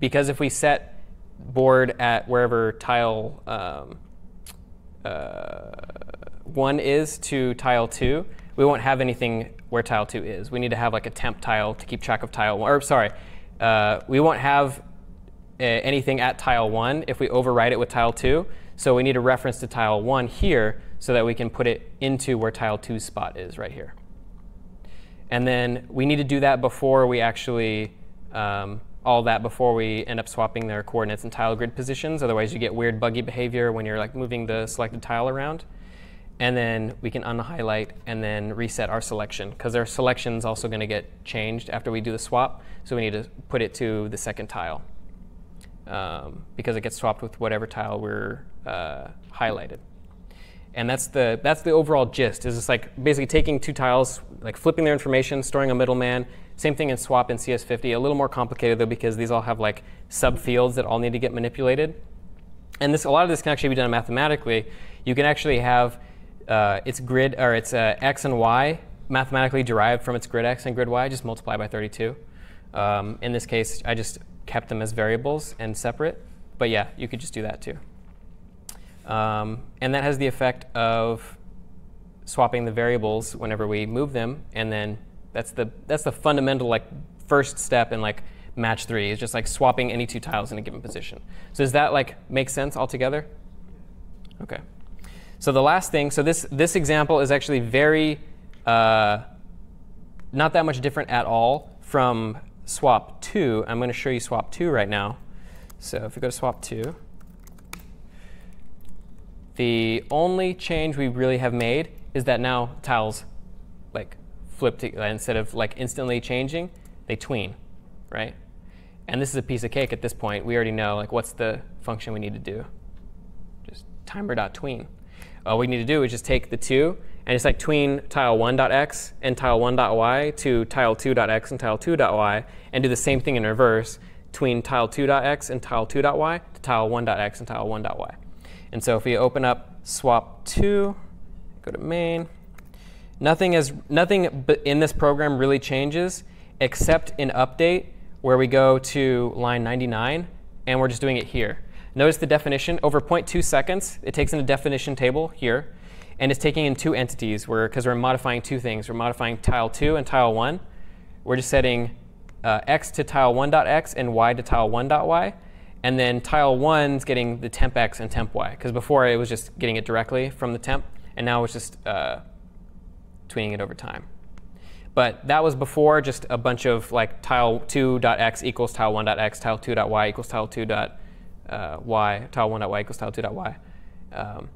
because if we set board at wherever tile um, uh, 1 is to tile 2, we won't have anything where tile 2 is. We need to have like a temp tile to keep track of tile 1. Or sorry, uh, we won't have anything at tile 1 if we overwrite it with tile 2. So we need a reference to tile 1 here so that we can put it into where tile 2's spot is right here. And then we need to do that before we actually, um, all that before we end up swapping their coordinates and tile grid positions. Otherwise, you get weird buggy behavior when you're like moving the selected tile around. And then we can unhighlight and then reset our selection because our selection is also going to get changed after we do the swap. So we need to put it to the second tile um, because it gets swapped with whatever tile we're uh, highlighted. And that's the that's the overall gist. Is it's like basically taking two tiles, like flipping their information, storing a middleman. Same thing in swap in CS50. A little more complicated though because these all have like subfields that all need to get manipulated. And this a lot of this can actually be done mathematically. You can actually have uh, its grid or its uh, x and y mathematically derived from its grid x and grid y. Just multiply by 32. Um, in this case, I just kept them as variables and separate. But yeah, you could just do that too. Um, and that has the effect of swapping the variables whenever we move them. And then that's the, that's the fundamental like first step in like match three is just like swapping any two tiles in a given position. So does that like make sense altogether? OK. So the last thing, so this, this example is actually very, uh, not that much different at all from swap 2, I'm going to show you swap 2 right now. So if we go to swap 2, the only change we really have made is that now tiles like flip to, uh, instead of like instantly changing, they tween, right? And this is a piece of cake at this point. We already know like what's the function we need to do. Just timer.tween. All we need to do is just take the 2 and it's like tween tile1.x and tile1.y to tile2.x and tile2.y and do the same thing in reverse between tile2.x and tile2.y to tile1.x and tile1.y. And so if we open up swap 2, go to main, nothing, is, nothing in this program really changes except in update where we go to line 99 and we're just doing it here. Notice the definition. Over 0.2 seconds, it takes in a definition table here and it's taking in two entities because we're modifying two things. We're modifying tile 2 and tile 1. We're just setting uh, x to tile1.x and y to tile1.y. And then tile 1 is getting the temp x and temp y. Because before it was just getting it directly from the temp. And now it's just uh, tweening it over time. But that was before just a bunch of like tile2.x equals tile1.x, tile2.y equals tile2.y, uh, y, tile1.y equals tile2.y. Um,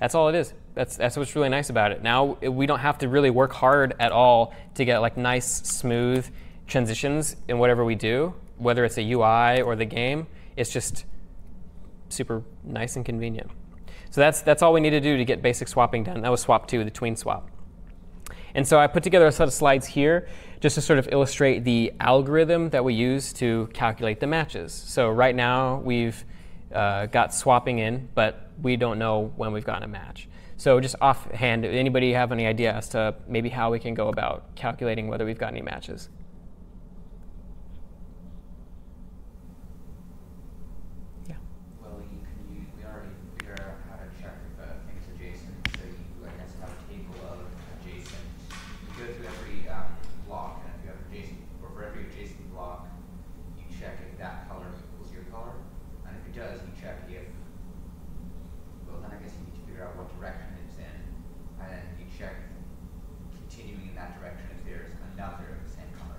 that's all it is. That's, that's what's really nice about it. Now we don't have to really work hard at all to get like nice, smooth transitions in whatever we do, whether it's a UI or the game. It's just super nice and convenient. So that's, that's all we need to do to get basic swapping done. That was swap two, the tween swap. And so I put together a set of slides here just to sort of illustrate the algorithm that we use to calculate the matches. So right now we've uh, got swapping in, but we don't know when we've gotten a match. So just offhand, anybody have any idea as to maybe how we can go about calculating whether we've got any matches? Yeah. Well, you can use, we already figured out how to check if a thing is adjacent. So you, I guess, have a table of adjacent. You go through every um, block, and if you have adjacent, or for every adjacent block, you check if that color equals your color. And if it does, you check if, well, then I guess you need to figure out what direction it's in. And then you check continuing in that direction if there's another of the same color.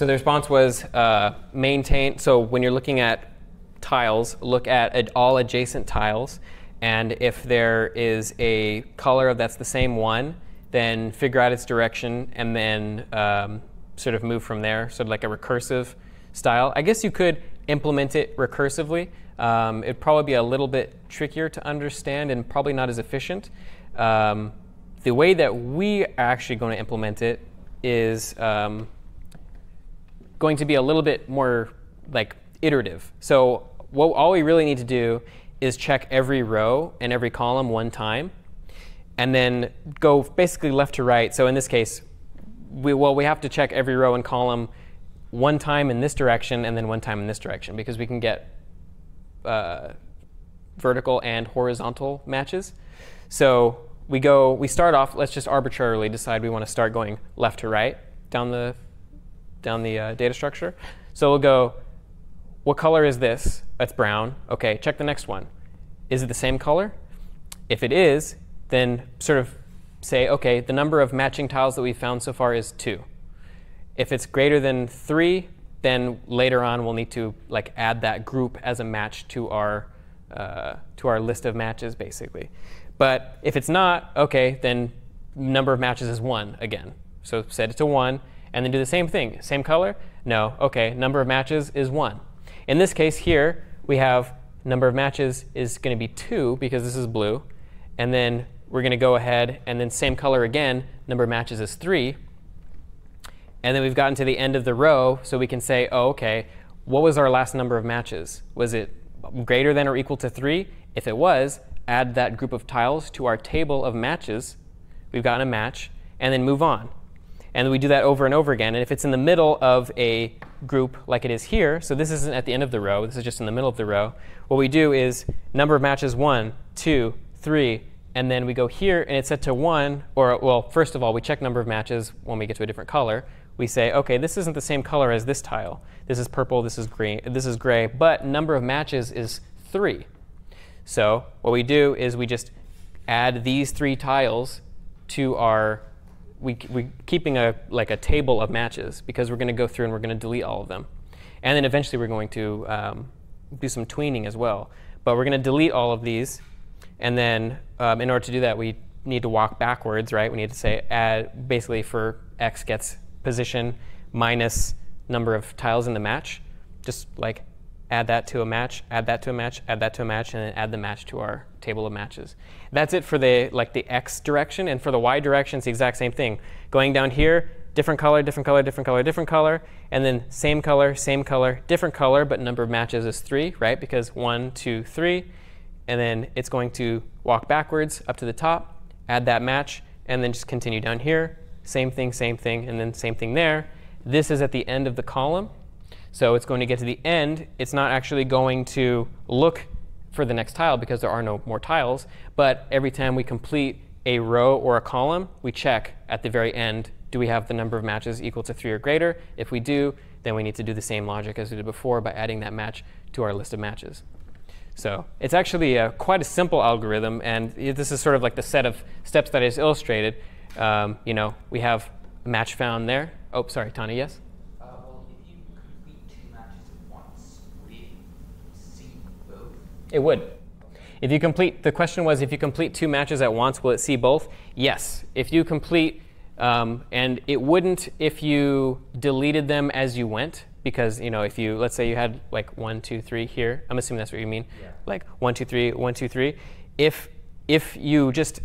So the response was uh, maintain. So when you're looking at tiles, look at ad- all adjacent tiles, and if there is a color that's the same one, then figure out its direction and then um, sort of move from there, sort of like a recursive style. I guess you could implement it recursively. Um, it'd probably be a little bit trickier to understand and probably not as efficient. Um, the way that we are actually going to implement it is um, going to be a little bit more like iterative. So what all we really need to do is check every row and every column one time, and then go basically left to right. So in this case, we, well, we have to check every row and column one time in this direction and then one time in this direction because we can get uh, vertical and horizontal matches. So we go, we start off. Let's just arbitrarily decide we want to start going left to right down the down the uh, data structure. So we'll go, what color is this? It's brown. Okay, check the next one. Is it the same color? If it is, then sort of say, okay, the number of matching tiles that we've found so far is two. If it's greater than three, then later on we'll need to like add that group as a match to our uh, to our list of matches, basically. But if it's not, okay, then number of matches is one again. So set it to one, and then do the same thing. Same color? No. Okay, number of matches is one. In this case here, we have number of matches is going to be two because this is blue, and then we're going to go ahead and then same color again, number of matches is three. And then we've gotten to the end of the row, so we can say, oh, okay, what was our last number of matches? Was it greater than or equal to three? If it was, add that group of tiles to our table of matches. We've gotten a match, and then move on. And we do that over and over again. And if it's in the middle of a group like it is here, so this isn't at the end of the row, this is just in the middle of the row, what we do is number of matches one, two, three, and then we go here and it's set to one, or well, first of all, we check number of matches when we get to a different color. We say, okay, this isn't the same color as this tile. This is purple, this is green, this is gray, but number of matches is three. So what we do is we just add these three tiles to our we we keeping a like a table of matches because we're going to go through and we're going to delete all of them, and then eventually we're going to um, do some tweening as well. But we're going to delete all of these, and then um, in order to do that, we need to walk backwards, right? We need to say add basically for x gets position minus number of tiles in the match, just like add that to a match, add that to a match, add that to a match, and then add the match to our table of matches. That's it for the like the x direction, and for the y direction, it's the exact same thing. Going down here, different color, different color, different color, different color, and then same color, same color, different color, but number of matches is three, right? Because one, two, three, and then it's going to walk backwards up to the top, add that match, and then just continue down here, same thing, same thing, and then same thing there. This is at the end of the column. So it's going to get to the end. It's not actually going to look for the next tile because there are no more tiles. But every time we complete a row or a column, we check at the very end, do we have the number of matches equal to three or greater? If we do, then we need to do the same logic as we did before by adding that match to our list of matches. So it's actually a, quite a simple algorithm, and this is sort of like the set of steps that is illustrated. Um, you know, we have a match found there. Oh, sorry, Tani, yes? Uh, well, if you complete two matches at once, would it see both? It would. If you complete, the question was if you complete two matches at once, will it see both? Yes. If you complete, um, and it wouldn't if you deleted them as you went, because you know if you let's say you had like one, two, three here. I'm assuming that's what you mean. Yeah. Like one, two, three, one, two, three. If if you just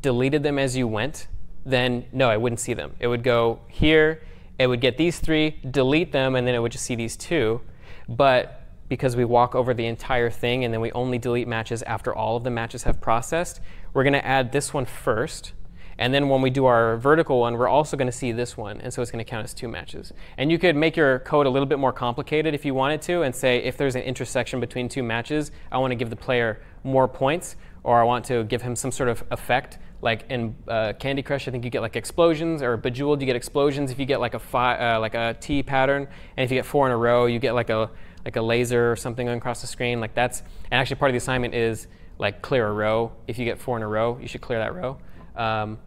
deleted them as you went, then no, I wouldn't see them. It would go here, it would get these three, delete them, and then it would just see these two. But because we walk over the entire thing and then we only delete matches after all of the matches have processed, we're going to add this one first. And then when we do our vertical one, we're also going to see this one. And so it's going to count as two matches. And you could make your code a little bit more complicated if you wanted to and say if there's an intersection between two matches, I want to give the player more points or I want to give him some sort of effect. Like in uh, Candy Crush, I think you get like explosions, or Bejeweled, you get explosions if you get like a uh, like a T pattern, and if you get four in a row, you get like a like a laser or something across the screen. Like that's and actually part of the assignment is like clear a row. If you get four in a row, you should clear that row um,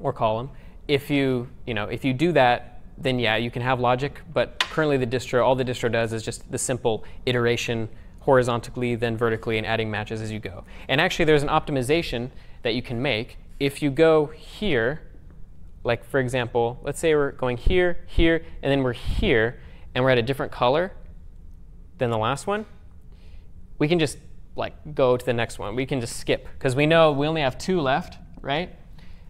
or column. If you you know if you do that, then yeah, you can have logic. But currently, the distro all the distro does is just the simple iteration horizontally, then vertically, and adding matches as you go. And actually, there's an optimization that you can make. If you go here, like for example, let's say we're going here, here, and then we're here, and we're at a different color than the last one, we can just like go to the next one. We can just skip because we know we only have two left, right?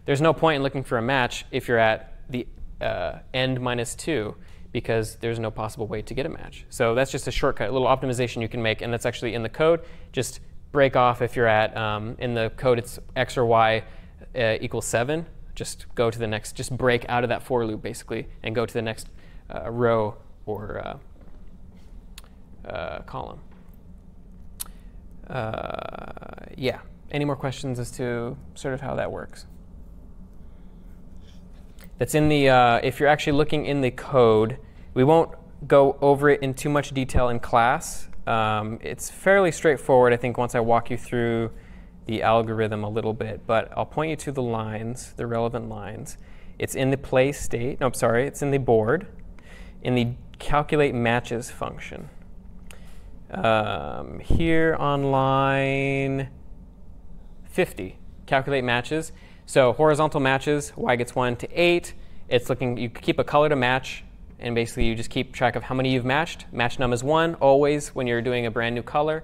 There's no point in looking for a match if you're at the uh, end minus two because there's no possible way to get a match. So that's just a shortcut, a little optimization you can make, and that's actually in the code. Just break off if you're at, um, in the code it's x or y uh, equals 7. Just go to the next, just break out of that for loop basically and go to the next uh, row or uh, column. Uh, yeah, any more questions as to sort of how that works? that's in the, uh, if you're actually looking in the code, we won't go over it in too much detail in class. Um, it's fairly straightforward, I think, once I walk you through the algorithm a little bit, but I'll point you to the lines, the relevant lines. It's in the play state, no, I'm sorry, it's in the board, in the calculate matches function. Um, here on line 50, calculate matches. So horizontal matches, y gets 1 to 8. It's looking, you keep a color to match, and basically you just keep track of how many you've matched. Match num is 1 always when you're doing a brand new color.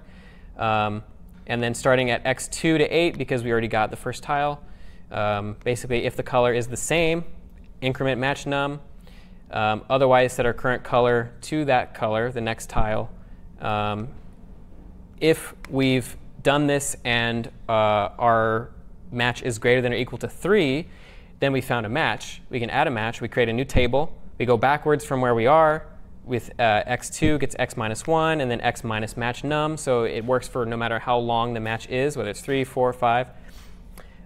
Um, and then starting at x2 to 8, because we already got the first tile, um, basically if the color is the same, increment match num. Um, otherwise, set our current color to that color, the next tile. Um, if we've done this and uh, our match is greater than or equal to 3, then we found a match. We can add a match. We create a new table. We go backwards from where we are with uh, x2 gets x minus 1 and then x minus match num. So it works for no matter how long the match is, whether it's 3, 4, 5.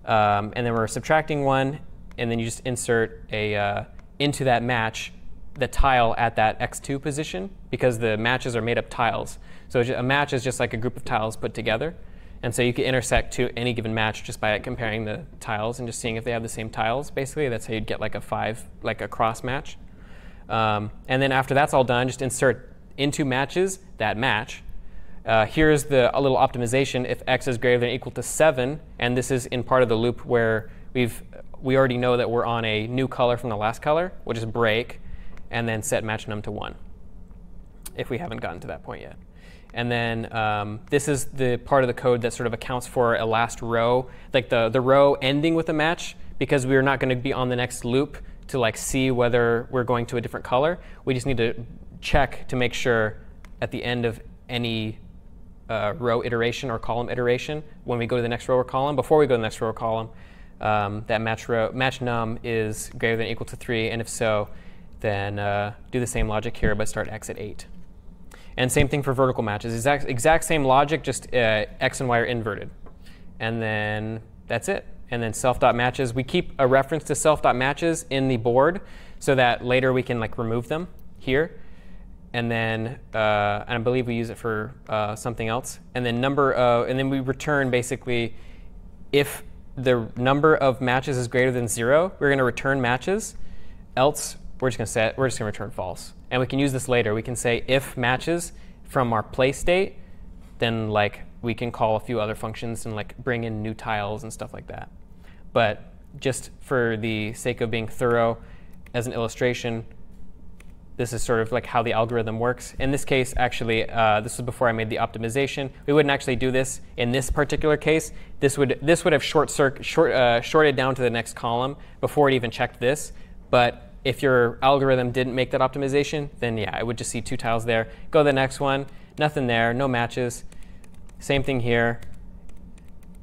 Um, and then we're subtracting 1, and then you just insert a uh, into that match the tile at that x2 position because the matches are made up tiles. So a match is just like a group of tiles put together. And so you can intersect to any given match just by comparing the tiles and just seeing if they have the same tiles. Basically, that's how you'd get like a five, like a cross match. Um, and then after that's all done, just insert into matches that match. Uh, here's the a little optimization if x is greater than equal to 7, and this is in part of the loop where we've we already know that we're on a new color from the last color. We'll just break and then set match num to 1 if we haven't gotten to that point yet. And then um, this is the part of the code that sort of accounts for a last row, like the, the row ending with a match, because we're not going to be on the next loop to like see whether we're going to a different color. We just need to check to make sure at the end of any uh, row iteration or column iteration, when we go to the next row or column, before we go to the next row or column, um, that match row match num is greater than equal to 3, and if so, then uh, do the same logic here, but start x at 8. And same thing for vertical matches. Exact, exact same logic, just uh, x and y are inverted. And then that's it. And then self.matches. We keep a reference to self.matches in the board so that later we can like remove them here. And then, uh, and I believe we use it for uh, something else. And then number, of, and then we return basically if the number of matches is greater than zero, we're going to return matches. Else, we're just going to set, we're just going to return false. And we can use this later. We can say if matches from our play state, then like we can call a few other functions and like bring in new tiles and stuff like that. But just for the sake of being thorough, as an illustration, This is sort of like how the algorithm works. In this case, actually, uh, this was before I made the optimization. We wouldn't actually do this in this particular case. This would this would have short, short uh, shorted down to the next column before it even checked this. But if your algorithm didn't make that optimization, then yeah, I would just see two tiles there. Go to the next one, nothing there, no matches. Same thing here.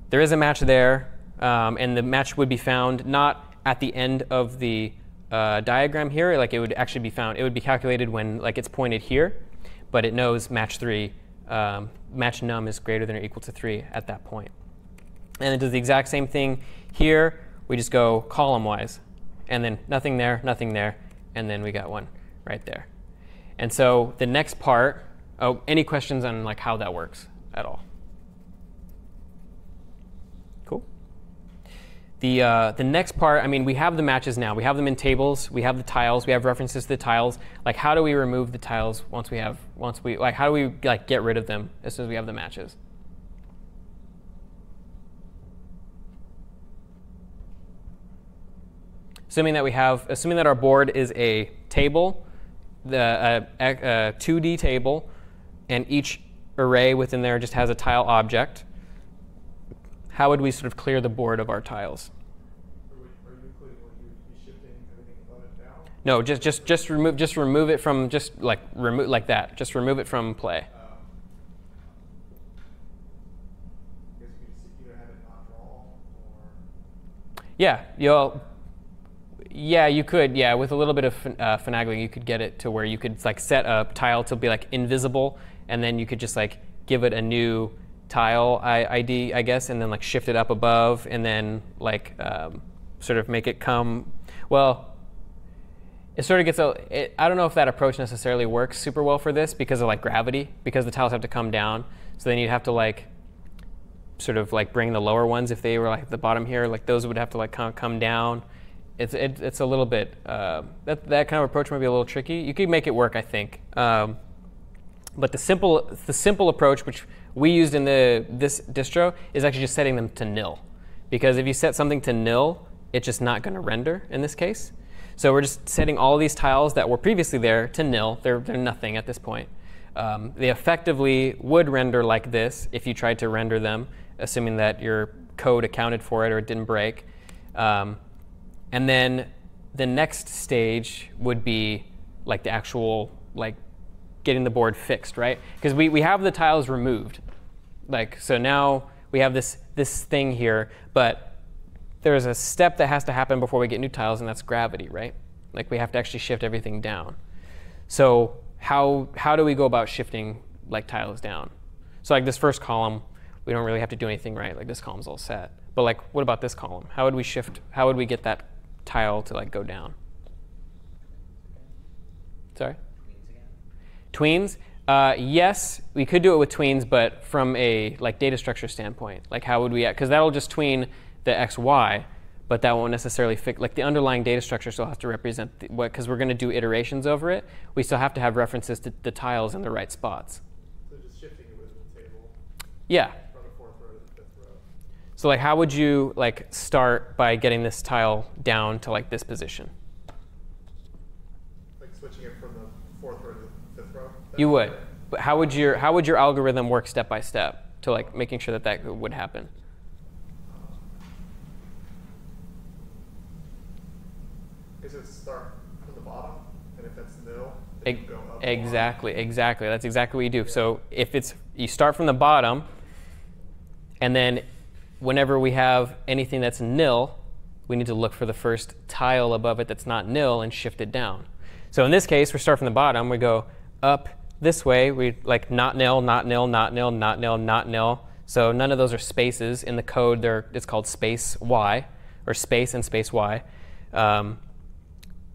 There is a match there, um, and the match would be found not at the end of the uh, diagram here, like it would actually be found, it would be calculated when like it's pointed here, but it knows match three, um, match num is greater than or equal to three at that point. And it does the exact same thing here. We just go column wise, and then nothing there, nothing there, and then we got one right there. And so the next part, oh, any questions on like how that works at all? Cool. The, uh, the next part, I mean, we have the matches now. We have them in tables. We have the tiles. We have references to the tiles. Like, how do we remove the tiles once we have, once we, like, how do we, like, get rid of them as soon as we have the matches? Assuming that we have, assuming that our board is a table, the uh, a 2D table, and each array within there just has a tile object how would we sort of clear the board of our tiles? No, just just just remove just remove it from just like remove like that. Just remove it from play. Yeah, you'll. Yeah, you could. Yeah, with a little bit of uh, finagling, you could get it to where you could like set a tile to be like invisible, and then you could just like give it a new tile ID, I guess, and then like shift it up above, and then like um, sort of make it come. Well, it sort of gets a. It, I don't know if that approach necessarily works super well for this because of like gravity, because the tiles have to come down. So then you'd have to like sort of like bring the lower ones if they were like at the bottom here, like those would have to like come come down. It's it, it's a little bit uh, that that kind of approach might be a little tricky. You could make it work, I think. Um, but the simple the simple approach, which we used in the this distro is actually just setting them to nil. Because if you set something to nil, it's just not going to render in this case. So we're just setting all these tiles that were previously there to nil. They're, they're nothing at this point. Um, they effectively would render like this if you tried to render them, assuming that your code accounted for it or it didn't break. Um, and then the next stage would be like the actual like getting the board fixed, right? Because we, we have the tiles removed. Like, so now we have this, this thing here, but there's a step that has to happen before we get new tiles, and that's gravity, right? Like, we have to actually shift everything down. So how, how do we go about shifting, like, tiles down? So, like, this first column, we don't really have to do anything, right? Like, this column's all set. But, like, what about this column? How would we shift, how would we get that tile to, like, go down? Sorry? Tweens, uh, yes, we could do it with tweens, but from a like data structure standpoint, like how would we? Because that'll just tween the x y, but that won't necessarily fix. Like the underlying data structure still has to represent the, what because we're going to do iterations over it. We still have to have references to the tiles in the right spots. So just shifting it within the table. Yeah. From the fourth row to the fifth row. So like, how would you like start by getting this tile down to like this position? Like switching it from the fourth row to you would. But how would your how would your algorithm work step by step to like making sure that that would happen? Is it start from the bottom, and if that's nil, then e- go up. Exactly, exactly. That's exactly what you do. Yeah. So if it's you start from the bottom, and then whenever we have anything that's nil, we need to look for the first tile above it that's not nil and shift it down. So in this case, we start from the bottom. We go up this way, we like not nil, not nil, not nil, not nil, not nil. So none of those are spaces in the code. They're, it's called space y, or space and space y. Um,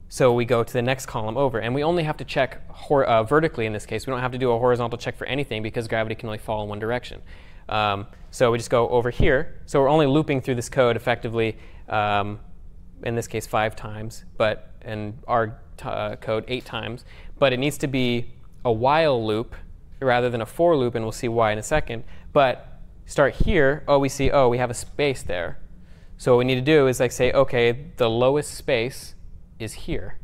so we go to the next column over, and we only have to check uh, vertically in this case. We don't have to do a horizontal check for anything because gravity can only fall in one direction. Um, so we just go over here. So we're only looping through this code effectively, um, in this case five times, but in our uh, code eight times. But it needs to be a while loop rather than a for loop, and we'll see why in a second. But start here, oh, we see, oh, we have a space there. So what we need to do is like say, okay, the lowest space is here.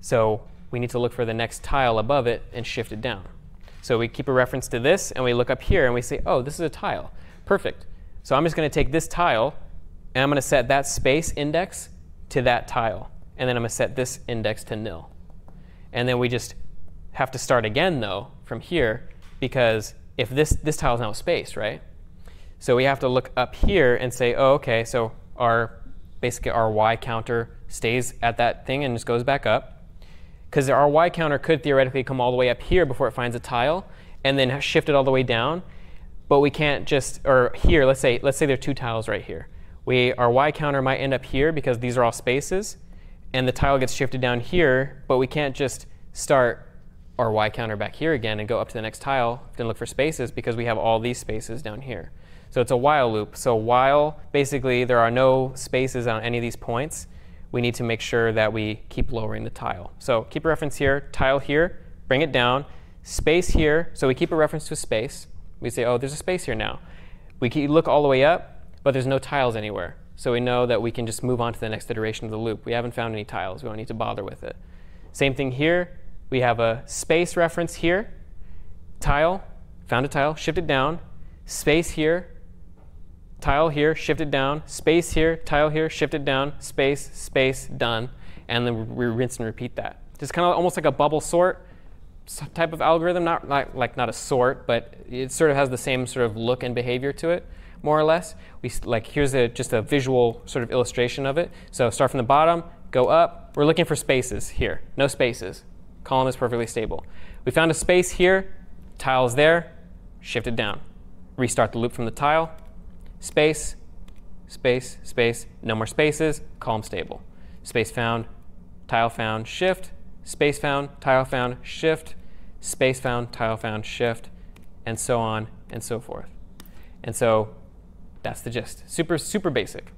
So we need to look for the next tile above it and shift it down. So we keep a reference to this, and we look up here, and we say, oh, this is a tile. Perfect. So I'm just going to take this tile, and I'm going to set that space index to that tile. And then I'm going to set this index to nil. And then we just have to start again, though, from here, because if this, this tile is now space, right? So we have to look up here and say, oh, OK, so our basically our y counter stays at that thing and just goes back up. Because our y counter could theoretically come all the way up here before it finds a tile and then shift it all the way down. But we can't just, or here, let's say, let's say there are two tiles right here. We, our y counter might end up here because these are all spaces, and the tile gets shifted down here, but we can't just start our y counter back here again and go up to the next tile and look for spaces because we have all these spaces down here. So it's a while loop. So while basically there are no spaces on any of these points, we need to make sure that we keep lowering the tile. So keep a reference here, tile here, bring it down, space here. So we keep a reference to a space. We say, oh, there's a space here now. We look all the way up, but there's no tiles anywhere. So we know that we can just move on to the next iteration of the loop. We haven't found any tiles. We don't need to bother with it. Same thing here. We have a space reference here. Tile, found a tile, shift it down. Space here, tile here, shift it down, space here, tile here, shift it down, space, space, done. And then we rinse and repeat that. Just kind of almost like a bubble sort type of algorithm, not, not like not a sort, but it sort of has the same sort of look and behavior to it, more or less. We like here's a, just a visual sort of illustration of it. So start from the bottom, go up. We're looking for spaces here. No spaces. Column is perfectly stable. We found a space here. tiles there. Shift it down. Restart the loop from the tile space, space, space, no more spaces, column stable. Space found, tile found, shift, space found, tile found, shift, space found, tile found, shift, and so on and so forth. And so that's the gist. Super, super basic.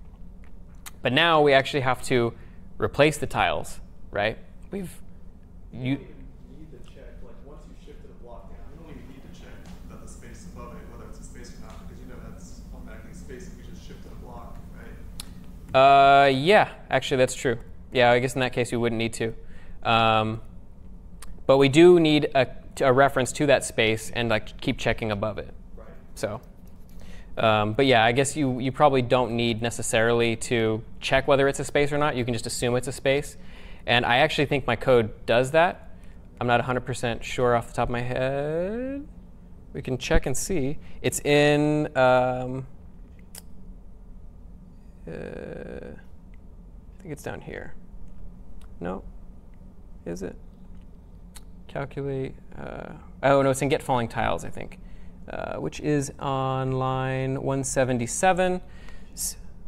But now we actually have to replace the tiles, right? We've you Uh, yeah, actually, that's true. Yeah, I guess in that case we wouldn't need to. Um, but we do need a, a, reference to that space and like keep checking above it. Right. So, um, but yeah, I guess you, you probably don't need necessarily to check whether it's a space or not. You can just assume it's a space. And I actually think my code does that. I'm not 100% sure off the top of my head. We can check and see. It's in. Um, uh, I think it's down here. No, is it? Calculate. Uh, oh no, it's in get falling tiles, I think, uh, which is on line 177.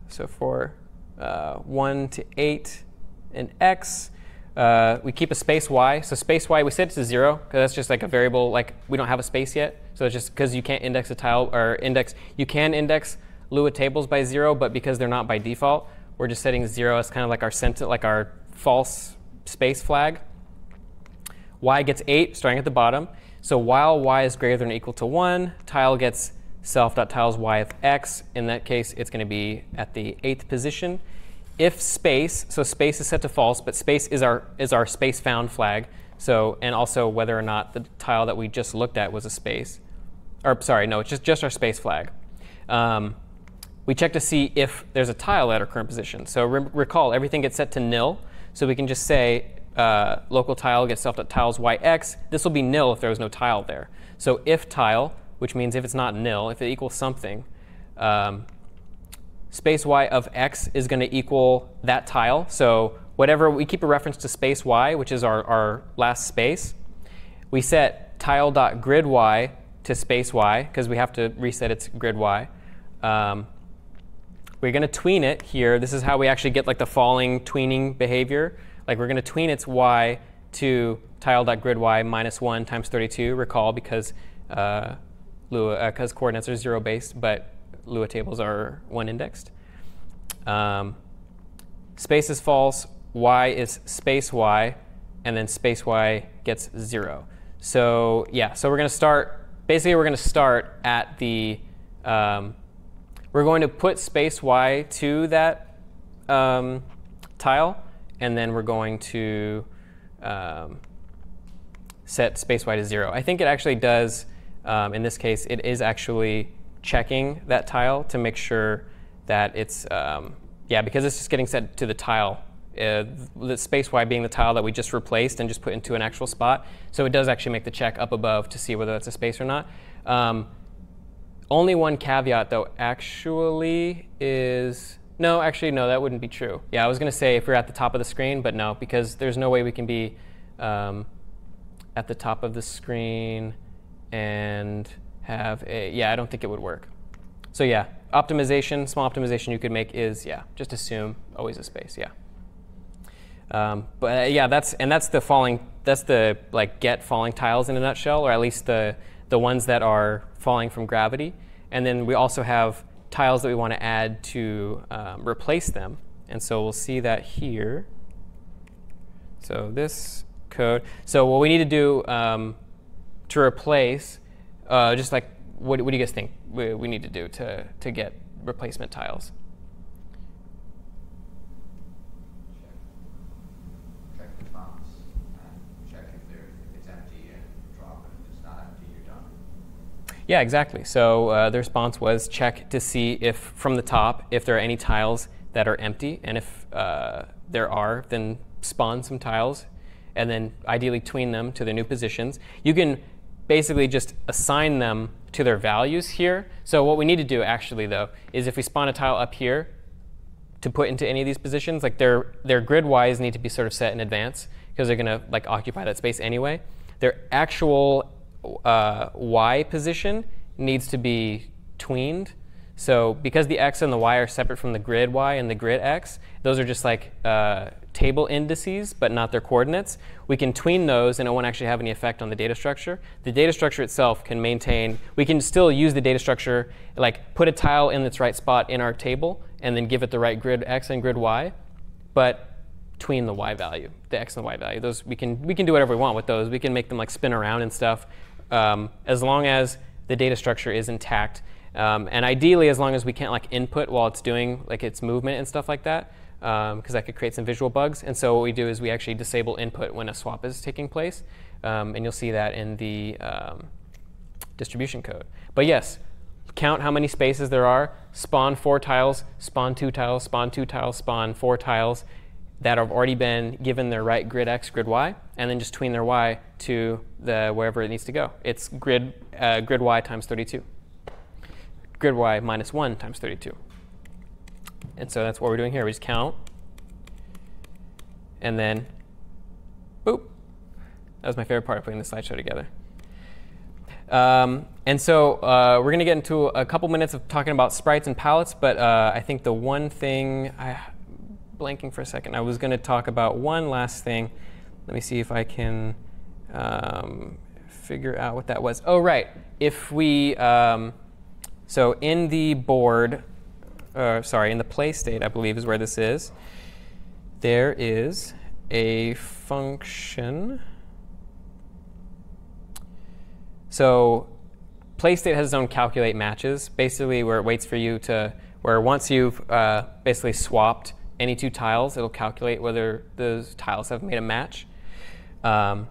So for uh, 1 to 8 in x, uh, we keep a space y. So space y, we set it to 0, because that's just like a variable, like we don't have a space yet. So it's just because you can't index a tile, or index, you can index Lua tables by zero, but because they're not by default, we're just setting zero as kind of like our sent- like our false space flag. Y gets eight, starting at the bottom. So while y is greater than or equal to one, tile gets self.tiles y of x. In that case, it's going to be at the eighth position. If space, so space is set to false, but space is our is our space found flag. So and also whether or not the tile that we just looked at was a space, or sorry, no, it's just just our space flag. Um, we check to see if there's a tile at our current position. So re recall, everything gets set to nil. So we can just say uh, local tile gets self.tiles yx. This will be nil if there was no tile there. So if tile, which means if it's not nil, if it equals something, um, space y of x is going to equal that tile. So whatever, we keep a reference to space y, which is our, our last space. We set tile.grid y to space y, because we have to reset its grid y. Um, we're going to tween it here. This is how we actually get like the falling tweening behavior. Like we're going to tween its y to tile.grid y minus 1 times 32, recall, because uh, Lua, because uh, coordinates are zero based, but Lua tables are one indexed. Um, space is false, y is space y, and then space y gets zero. So yeah, so we're going to start, basically we're going to start at the um, we're going to put space y to that um, tile, and then we're going to um, set space y to zero. I think it actually does, um, in this case, it is actually checking that tile to make sure that it's, um, yeah, because it's just getting set to the tile. Uh, the space y being the tile that we just replaced and just put into an actual spot. So it does actually make the check up above to see whether that's a space or not. Only one caveat, though, actually is no, actually, no, that wouldn't be true. Yeah, I was going to say if we're at the top of the screen, but no, because there's no way we can be um, at the top of the screen and have a, yeah, I don't think it would work. So yeah, optimization, small optimization you could make is, yeah, just assume always a space, yeah. Um, but uh, yeah, that's, and that's the falling, that's the like get falling tiles in a nutshell, or at least the, the ones that are falling from gravity. And then we also have tiles that we want to add to um, replace them. And so we'll see that here. So this code. So what we need to do um, to replace, uh, just like, what, what, do you guys think we, we need to do to, to get replacement tiles? Check the prompts and check if, there, if it's empty and drop it. If it's not empty, you're done. Yeah, exactly. So uh, the response was check to see if from the top if there are any tiles that are empty, and if uh, there are, then spawn some tiles, and then ideally tween them to their new positions. You can basically just assign them to their values here. So what we need to do actually though is if we spawn a tile up here to put into any of these positions, like their their grid wise need to be sort of set in advance because they're gonna like occupy that space anyway. Their actual uh, y position needs to be tweened. So because the x and the y are separate from the grid y and the grid x, those are just like uh, table indices, but not their coordinates. We can tween those, and it won't actually have any effect on the data structure. The data structure itself can maintain, we can still use the data structure, like put a tile in its right spot in our table, and then give it the right grid x and grid y, but tween the y value, the x and the y value. Those we can we can do whatever we want with those. We can make them like spin around and stuff, um, as long as the data structure is intact. Um, and ideally, as long as we can't like input while it's doing like its movement and stuff like that, because um, that could create some visual bugs. And so what we do is we actually disable input when a swap is taking place. Um, and you'll see that in the um, distribution code. But yes, count how many spaces there are, spawn four tiles, spawn two tiles, spawn two tiles, spawn four tiles that have already been given their right grid x, grid y, and then just tween their y to the wherever it needs to go. It's grid, uh, grid y times 32. Grid y minus 1 times 32. And so that's what we're doing here. We just count. And then, boop. That was my favorite part of putting the slideshow together. Um, and so uh, we're going to get into a couple minutes of talking about sprites and palettes, but uh, I think the one thing, I blanking for a second, I was going to talk about one last thing. Let me see if I can um, figure out what that was. Oh, right. If we, um, so in the board, uh, sorry, in the play state, I believe is where this is, there is a function. So play state has its own calculate matches, basically where it waits for you to, where once you've uh, basically swapped any two tiles, it'll calculate whether those tiles have made a match. Um,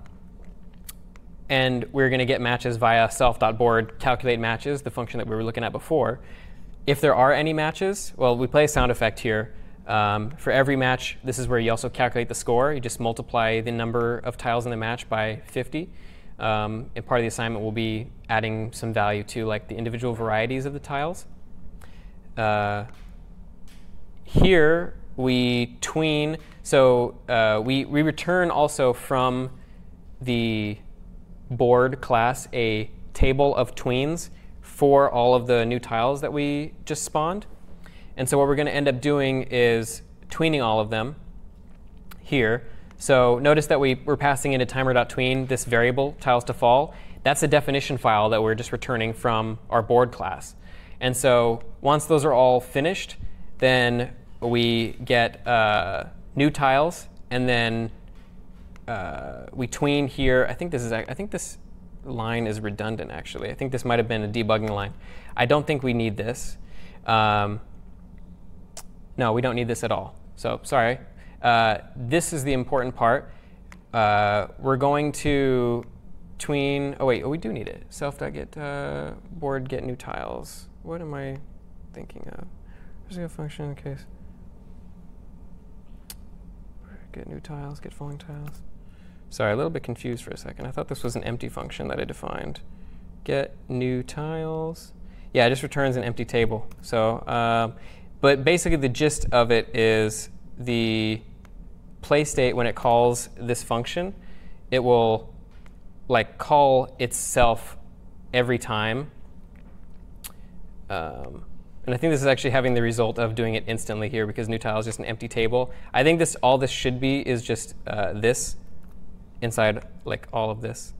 and we're going to get matches via self.board calculate matches, the function that we were looking at before. If there are any matches, well, we play a sound effect here. Um, for every match, this is where you also calculate the score. You just multiply the number of tiles in the match by 50. Um, and part of the assignment will be adding some value to like the individual varieties of the tiles. Uh, here we tween, so uh, we, we return also from the board class a table of tweens for all of the new tiles that we just spawned. And so what we're going to end up doing is tweening all of them here. So notice that we, we're passing into timer.tween this variable, tiles to fall. That's a definition file that we're just returning from our board class. And so once those are all finished, then we get uh, new tiles, and then uh, we tween here. I think this is I think this line is redundant, actually. I think this might have been a debugging line. I don't think we need this. Um, no, we don't need this at all. So sorry. Uh, this is the important part. Uh, we're going to tween. oh wait, oh we do need it. Self get uh, board get new tiles. What am I thinking of? There's a function in case. Get new tiles, get falling tiles. Sorry, a little bit confused for a second. I thought this was an empty function that I defined. Get new tiles. Yeah, it just returns an empty table. So, um, but basically the gist of it is the play state when it calls this function, it will like call itself every time. Um, and I think this is actually having the result of doing it instantly here because new tile is just an empty table. I think this all this should be is just uh, this inside like all of this,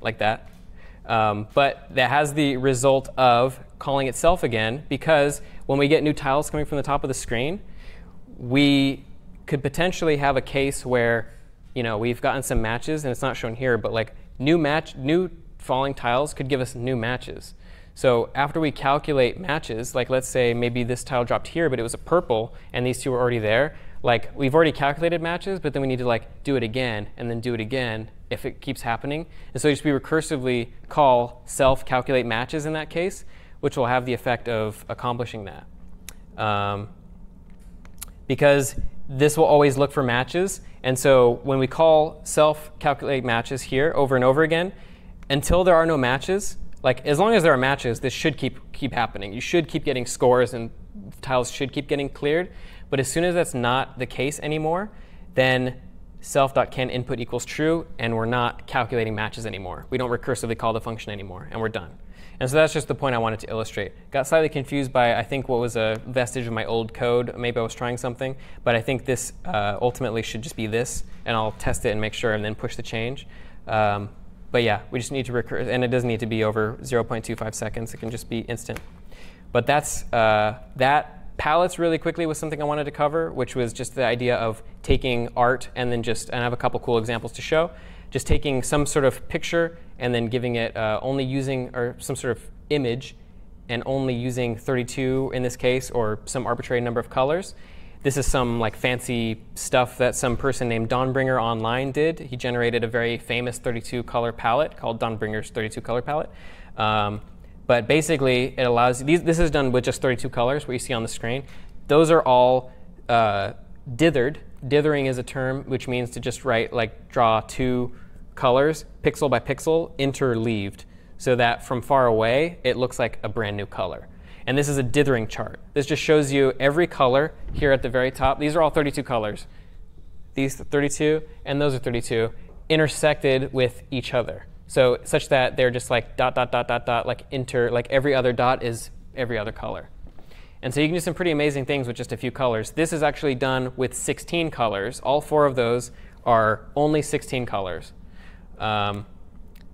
like that. Um, but that has the result of calling itself again because when we get new tiles coming from the top of the screen, we could potentially have a case where you know we've gotten some matches and it's not shown here, but like new match, new falling tiles could give us new matches. So after we calculate matches, like let's say maybe this tile dropped here, but it was a purple, and these two were already there. Like we've already calculated matches, but then we need to like do it again and then do it again if it keeps happening. And so just we recursively call self calculate matches in that case, which will have the effect of accomplishing that. Um, because this will always look for matches. And so when we call self calculate matches here over and over again, until there are no matches, like as long as there are matches, this should keep keep happening. You should keep getting scores and tiles should keep getting cleared. But as soon as that's not the case anymore, then self.can input equals true, and we're not calculating matches anymore. We don't recursively call the function anymore, and we're done. And so that's just the point I wanted to illustrate. Got slightly confused by, I think, what was a vestige of my old code. Maybe I was trying something, but I think this uh, ultimately should just be this, and I'll test it and make sure and then push the change. Um, but yeah, we just need to recur, and it doesn't need to be over 0.25 seconds. It can just be instant. But that's uh, that palettes really quickly was something I wanted to cover, which was just the idea of taking art and then just, and I have a couple cool examples to show, just taking some sort of picture and then giving it uh, only using, or some sort of image, and only using 32 in this case, or some arbitrary number of colors, this is some like fancy stuff that some person named Dawnbringer online did. He generated a very famous 32 color palette called Dawnbringer's 32 color palette. Um, but basically, it allows these, this is done with just 32 colors, what you see on the screen. Those are all uh, dithered. Dithering is a term which means to just write like draw two colors pixel by pixel interleaved, so that from far away it looks like a brand new color. And this is a dithering chart. This just shows you every color here at the very top. These are all 32 colors. These 32 and those are 32 intersected with each other. So such that they're just like dot, dot, dot, dot, dot, like inter, like every other dot is every other color. And so you can do some pretty amazing things with just a few colors. This is actually done with 16 colors. All four of those are only 16 colors. Um,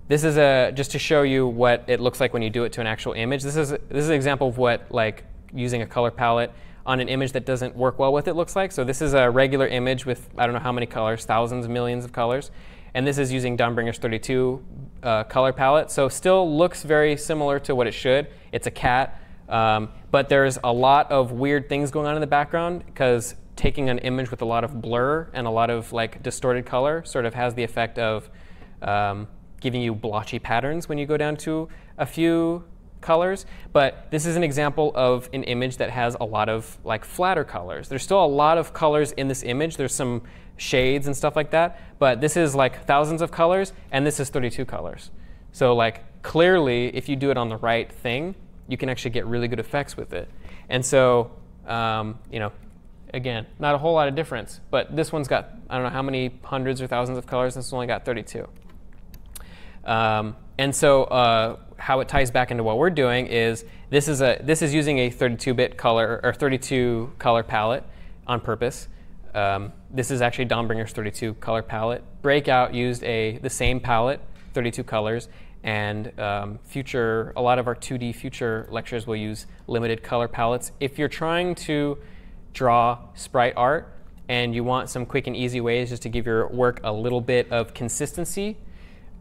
this is a just to show you what it looks like when you do it to an actual image. This is this is an example of what like using a color palette on an image that doesn't work well with it looks like. So this is a regular image with I don't know how many colors, thousands, millions of colors, and this is using Dawnbringer's 32 uh, color palette. So still looks very similar to what it should. It's a cat, um, but there's a lot of weird things going on in the background because taking an image with a lot of blur and a lot of like distorted color sort of has the effect of um, giving you blotchy patterns when you go down to a few colors. But this is an example of an image that has a lot of like flatter colors. There's still a lot of colors in this image. There's some shades and stuff like that. But this is like thousands of colors, and this is 32 colors. So like clearly, if you do it on the right thing, you can actually get really good effects with it. And so, um, you know, again, not a whole lot of difference. But this one's got I don't know how many hundreds or thousands of colors. This only got 32. Um, and so uh, how it ties back into what we're doing is this is a this is using a 32-bit color or 32 color palette on purpose. Um, this is actually Dawnbringer's 32 color palette. Breakout used a the same palette, 32 colors, and um, future a lot of our 2D future lectures will use limited color palettes. If you're trying to draw sprite art and you want some quick and easy ways just to give your work a little bit of consistency,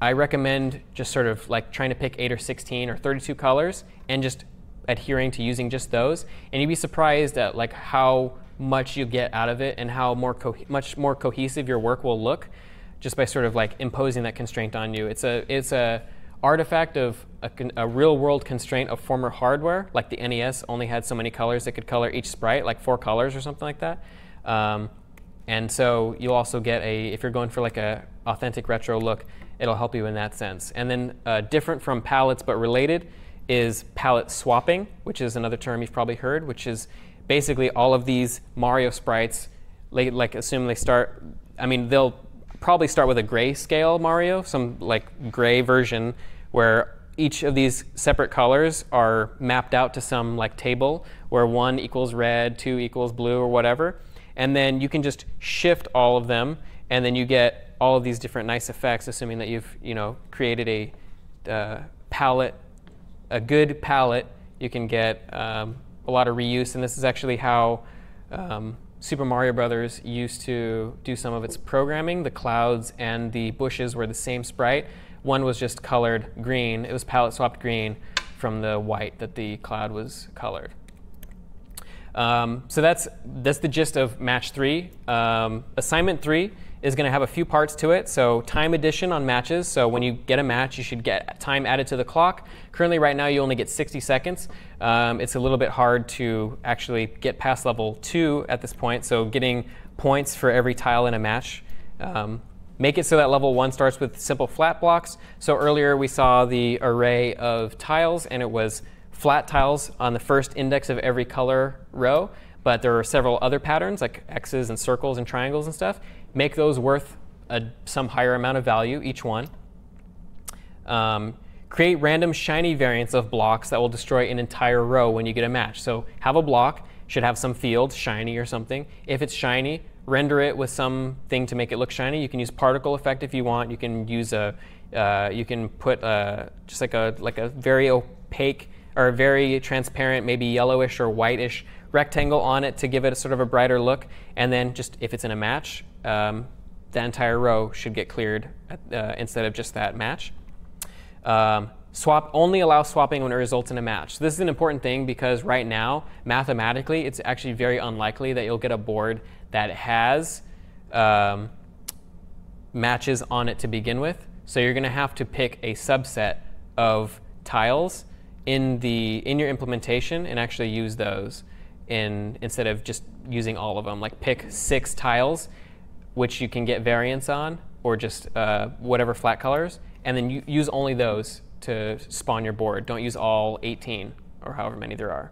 I recommend just sort of like trying to pick 8 or 16 or 32 colors and just adhering to using just those. And you'd be surprised at like how much you get out of it and how more much more cohesive your work will look just by sort of like imposing that constraint on you. It's a it's a artifact of a, a, real world constraint of former hardware, like the NES only had so many colors it could color each sprite, like four colors or something like that. Um, and so you'll also get a, if you're going for like a authentic retro look, it'll help you in that sense. And then uh, different from palettes but related is palette swapping, which is another term you've probably heard, which is basically all of these Mario sprites, like, like assume they start, I mean, they'll probably start with a grayscale Mario, some like gray version where each of these separate colors are mapped out to some like table where one equals red, two equals blue, or whatever. And then you can just shift all of them, and then you get all of these different nice effects, assuming that you've you know created a uh, palette, a good palette. You can get um, a lot of reuse, and this is actually how um, Super Mario Brothers used to do some of its programming. The clouds and the bushes were the same sprite. One was just colored green. It was palette swapped green from the white that the cloud was colored. Um, so that's that's the gist of match three. Um, assignment three is going to have a few parts to it. So time addition on matches. So when you get a match, you should get time added to the clock. Currently, right now, you only get 60 seconds. Um, it's a little bit hard to actually get past level two at this point. So getting points for every tile in a match. Um, make it so that level one starts with simple flat blocks. So earlier we saw the array of tiles, and it was flat tiles on the first index of every color row, but there are several other patterns like X's and circles and triangles and stuff. Make those worth a, some higher amount of value, each one. Um, create random shiny variants of blocks that will destroy an entire row when you get a match. So have a block, should have some field, shiny or something. If it's shiny, render it with something to make it look shiny. You can use particle effect if you want. You can use a, uh, you can put a, just like a like a very opaque or very transparent, maybe yellowish or whitish rectangle on it to give it a sort of a brighter look. And then just if it's in a match, um, the entire row should get cleared at, uh, instead of just that match. Um, swap only allow swapping when it results in a match. So this is an important thing because right now, mathematically, it's actually very unlikely that you'll get a board that has um, matches on it to begin with. So you're going to have to pick a subset of tiles in the in your implementation and actually use those in instead of just using all of them. Like pick six tiles, which you can get variants on, or just uh, whatever flat colors, and then you use only those to spawn your board. Don't use all 18 or however many there are.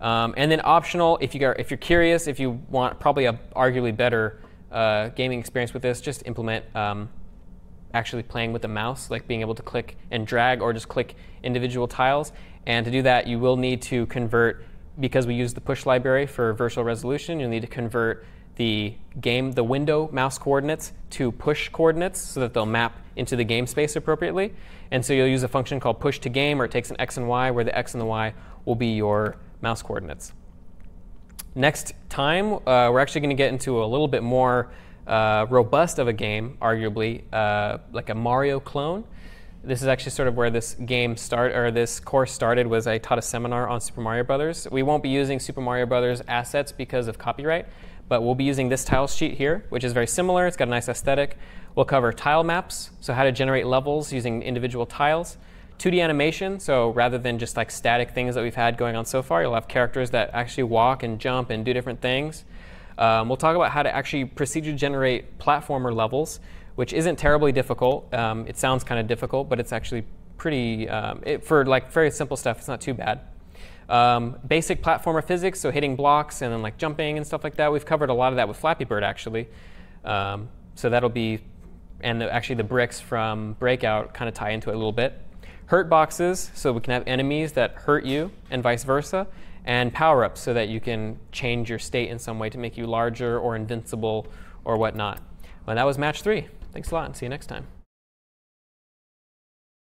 Um, and then optional, if you are, if you're curious, if you want probably a arguably better uh, gaming experience with this, just implement um, actually playing with the mouse, like being able to click and drag or just click individual tiles. And to do that, you will need to convert, because we use the push library for virtual resolution, you'll need to convert the game, the window mouse coordinates to push coordinates so that they'll map into the game space appropriately. And so you'll use a function called push to game, or it takes an x and y, where the x and the y will be your mouse coordinates. Next time, uh, we're actually going to get into a little bit more uh, robust of a game, arguably, uh, like a Mario clone. This is actually sort of where this game start or this course started. Was I taught a seminar on Super Mario Brothers. We won't be using Super Mario Brothers assets because of copyright, but we'll be using this tile sheet here, which is very similar. It's got a nice aesthetic. We'll cover tile maps, so how to generate levels using individual tiles. 2D animation, so rather than just like static things that we've had going on so far, you'll have characters that actually walk and jump and do different things. Um, we'll talk about how to actually procedure generate platformer levels, which isn't terribly difficult. Um, it sounds kind of difficult, but it's actually pretty, um, it, for like very simple stuff, it's not too bad. Um, basic platformer physics, so hitting blocks and then like jumping and stuff like that. We've covered a lot of that with Flappy Bird actually. Um, so that'll be, and the, actually the bricks from Breakout kind of tie into it a little bit. Hurt boxes, so we can have enemies that hurt you and vice versa and power ups so that you can change your state in some way to make you larger or invincible or whatnot. Well, that was match three. Thanks a lot and see you next time.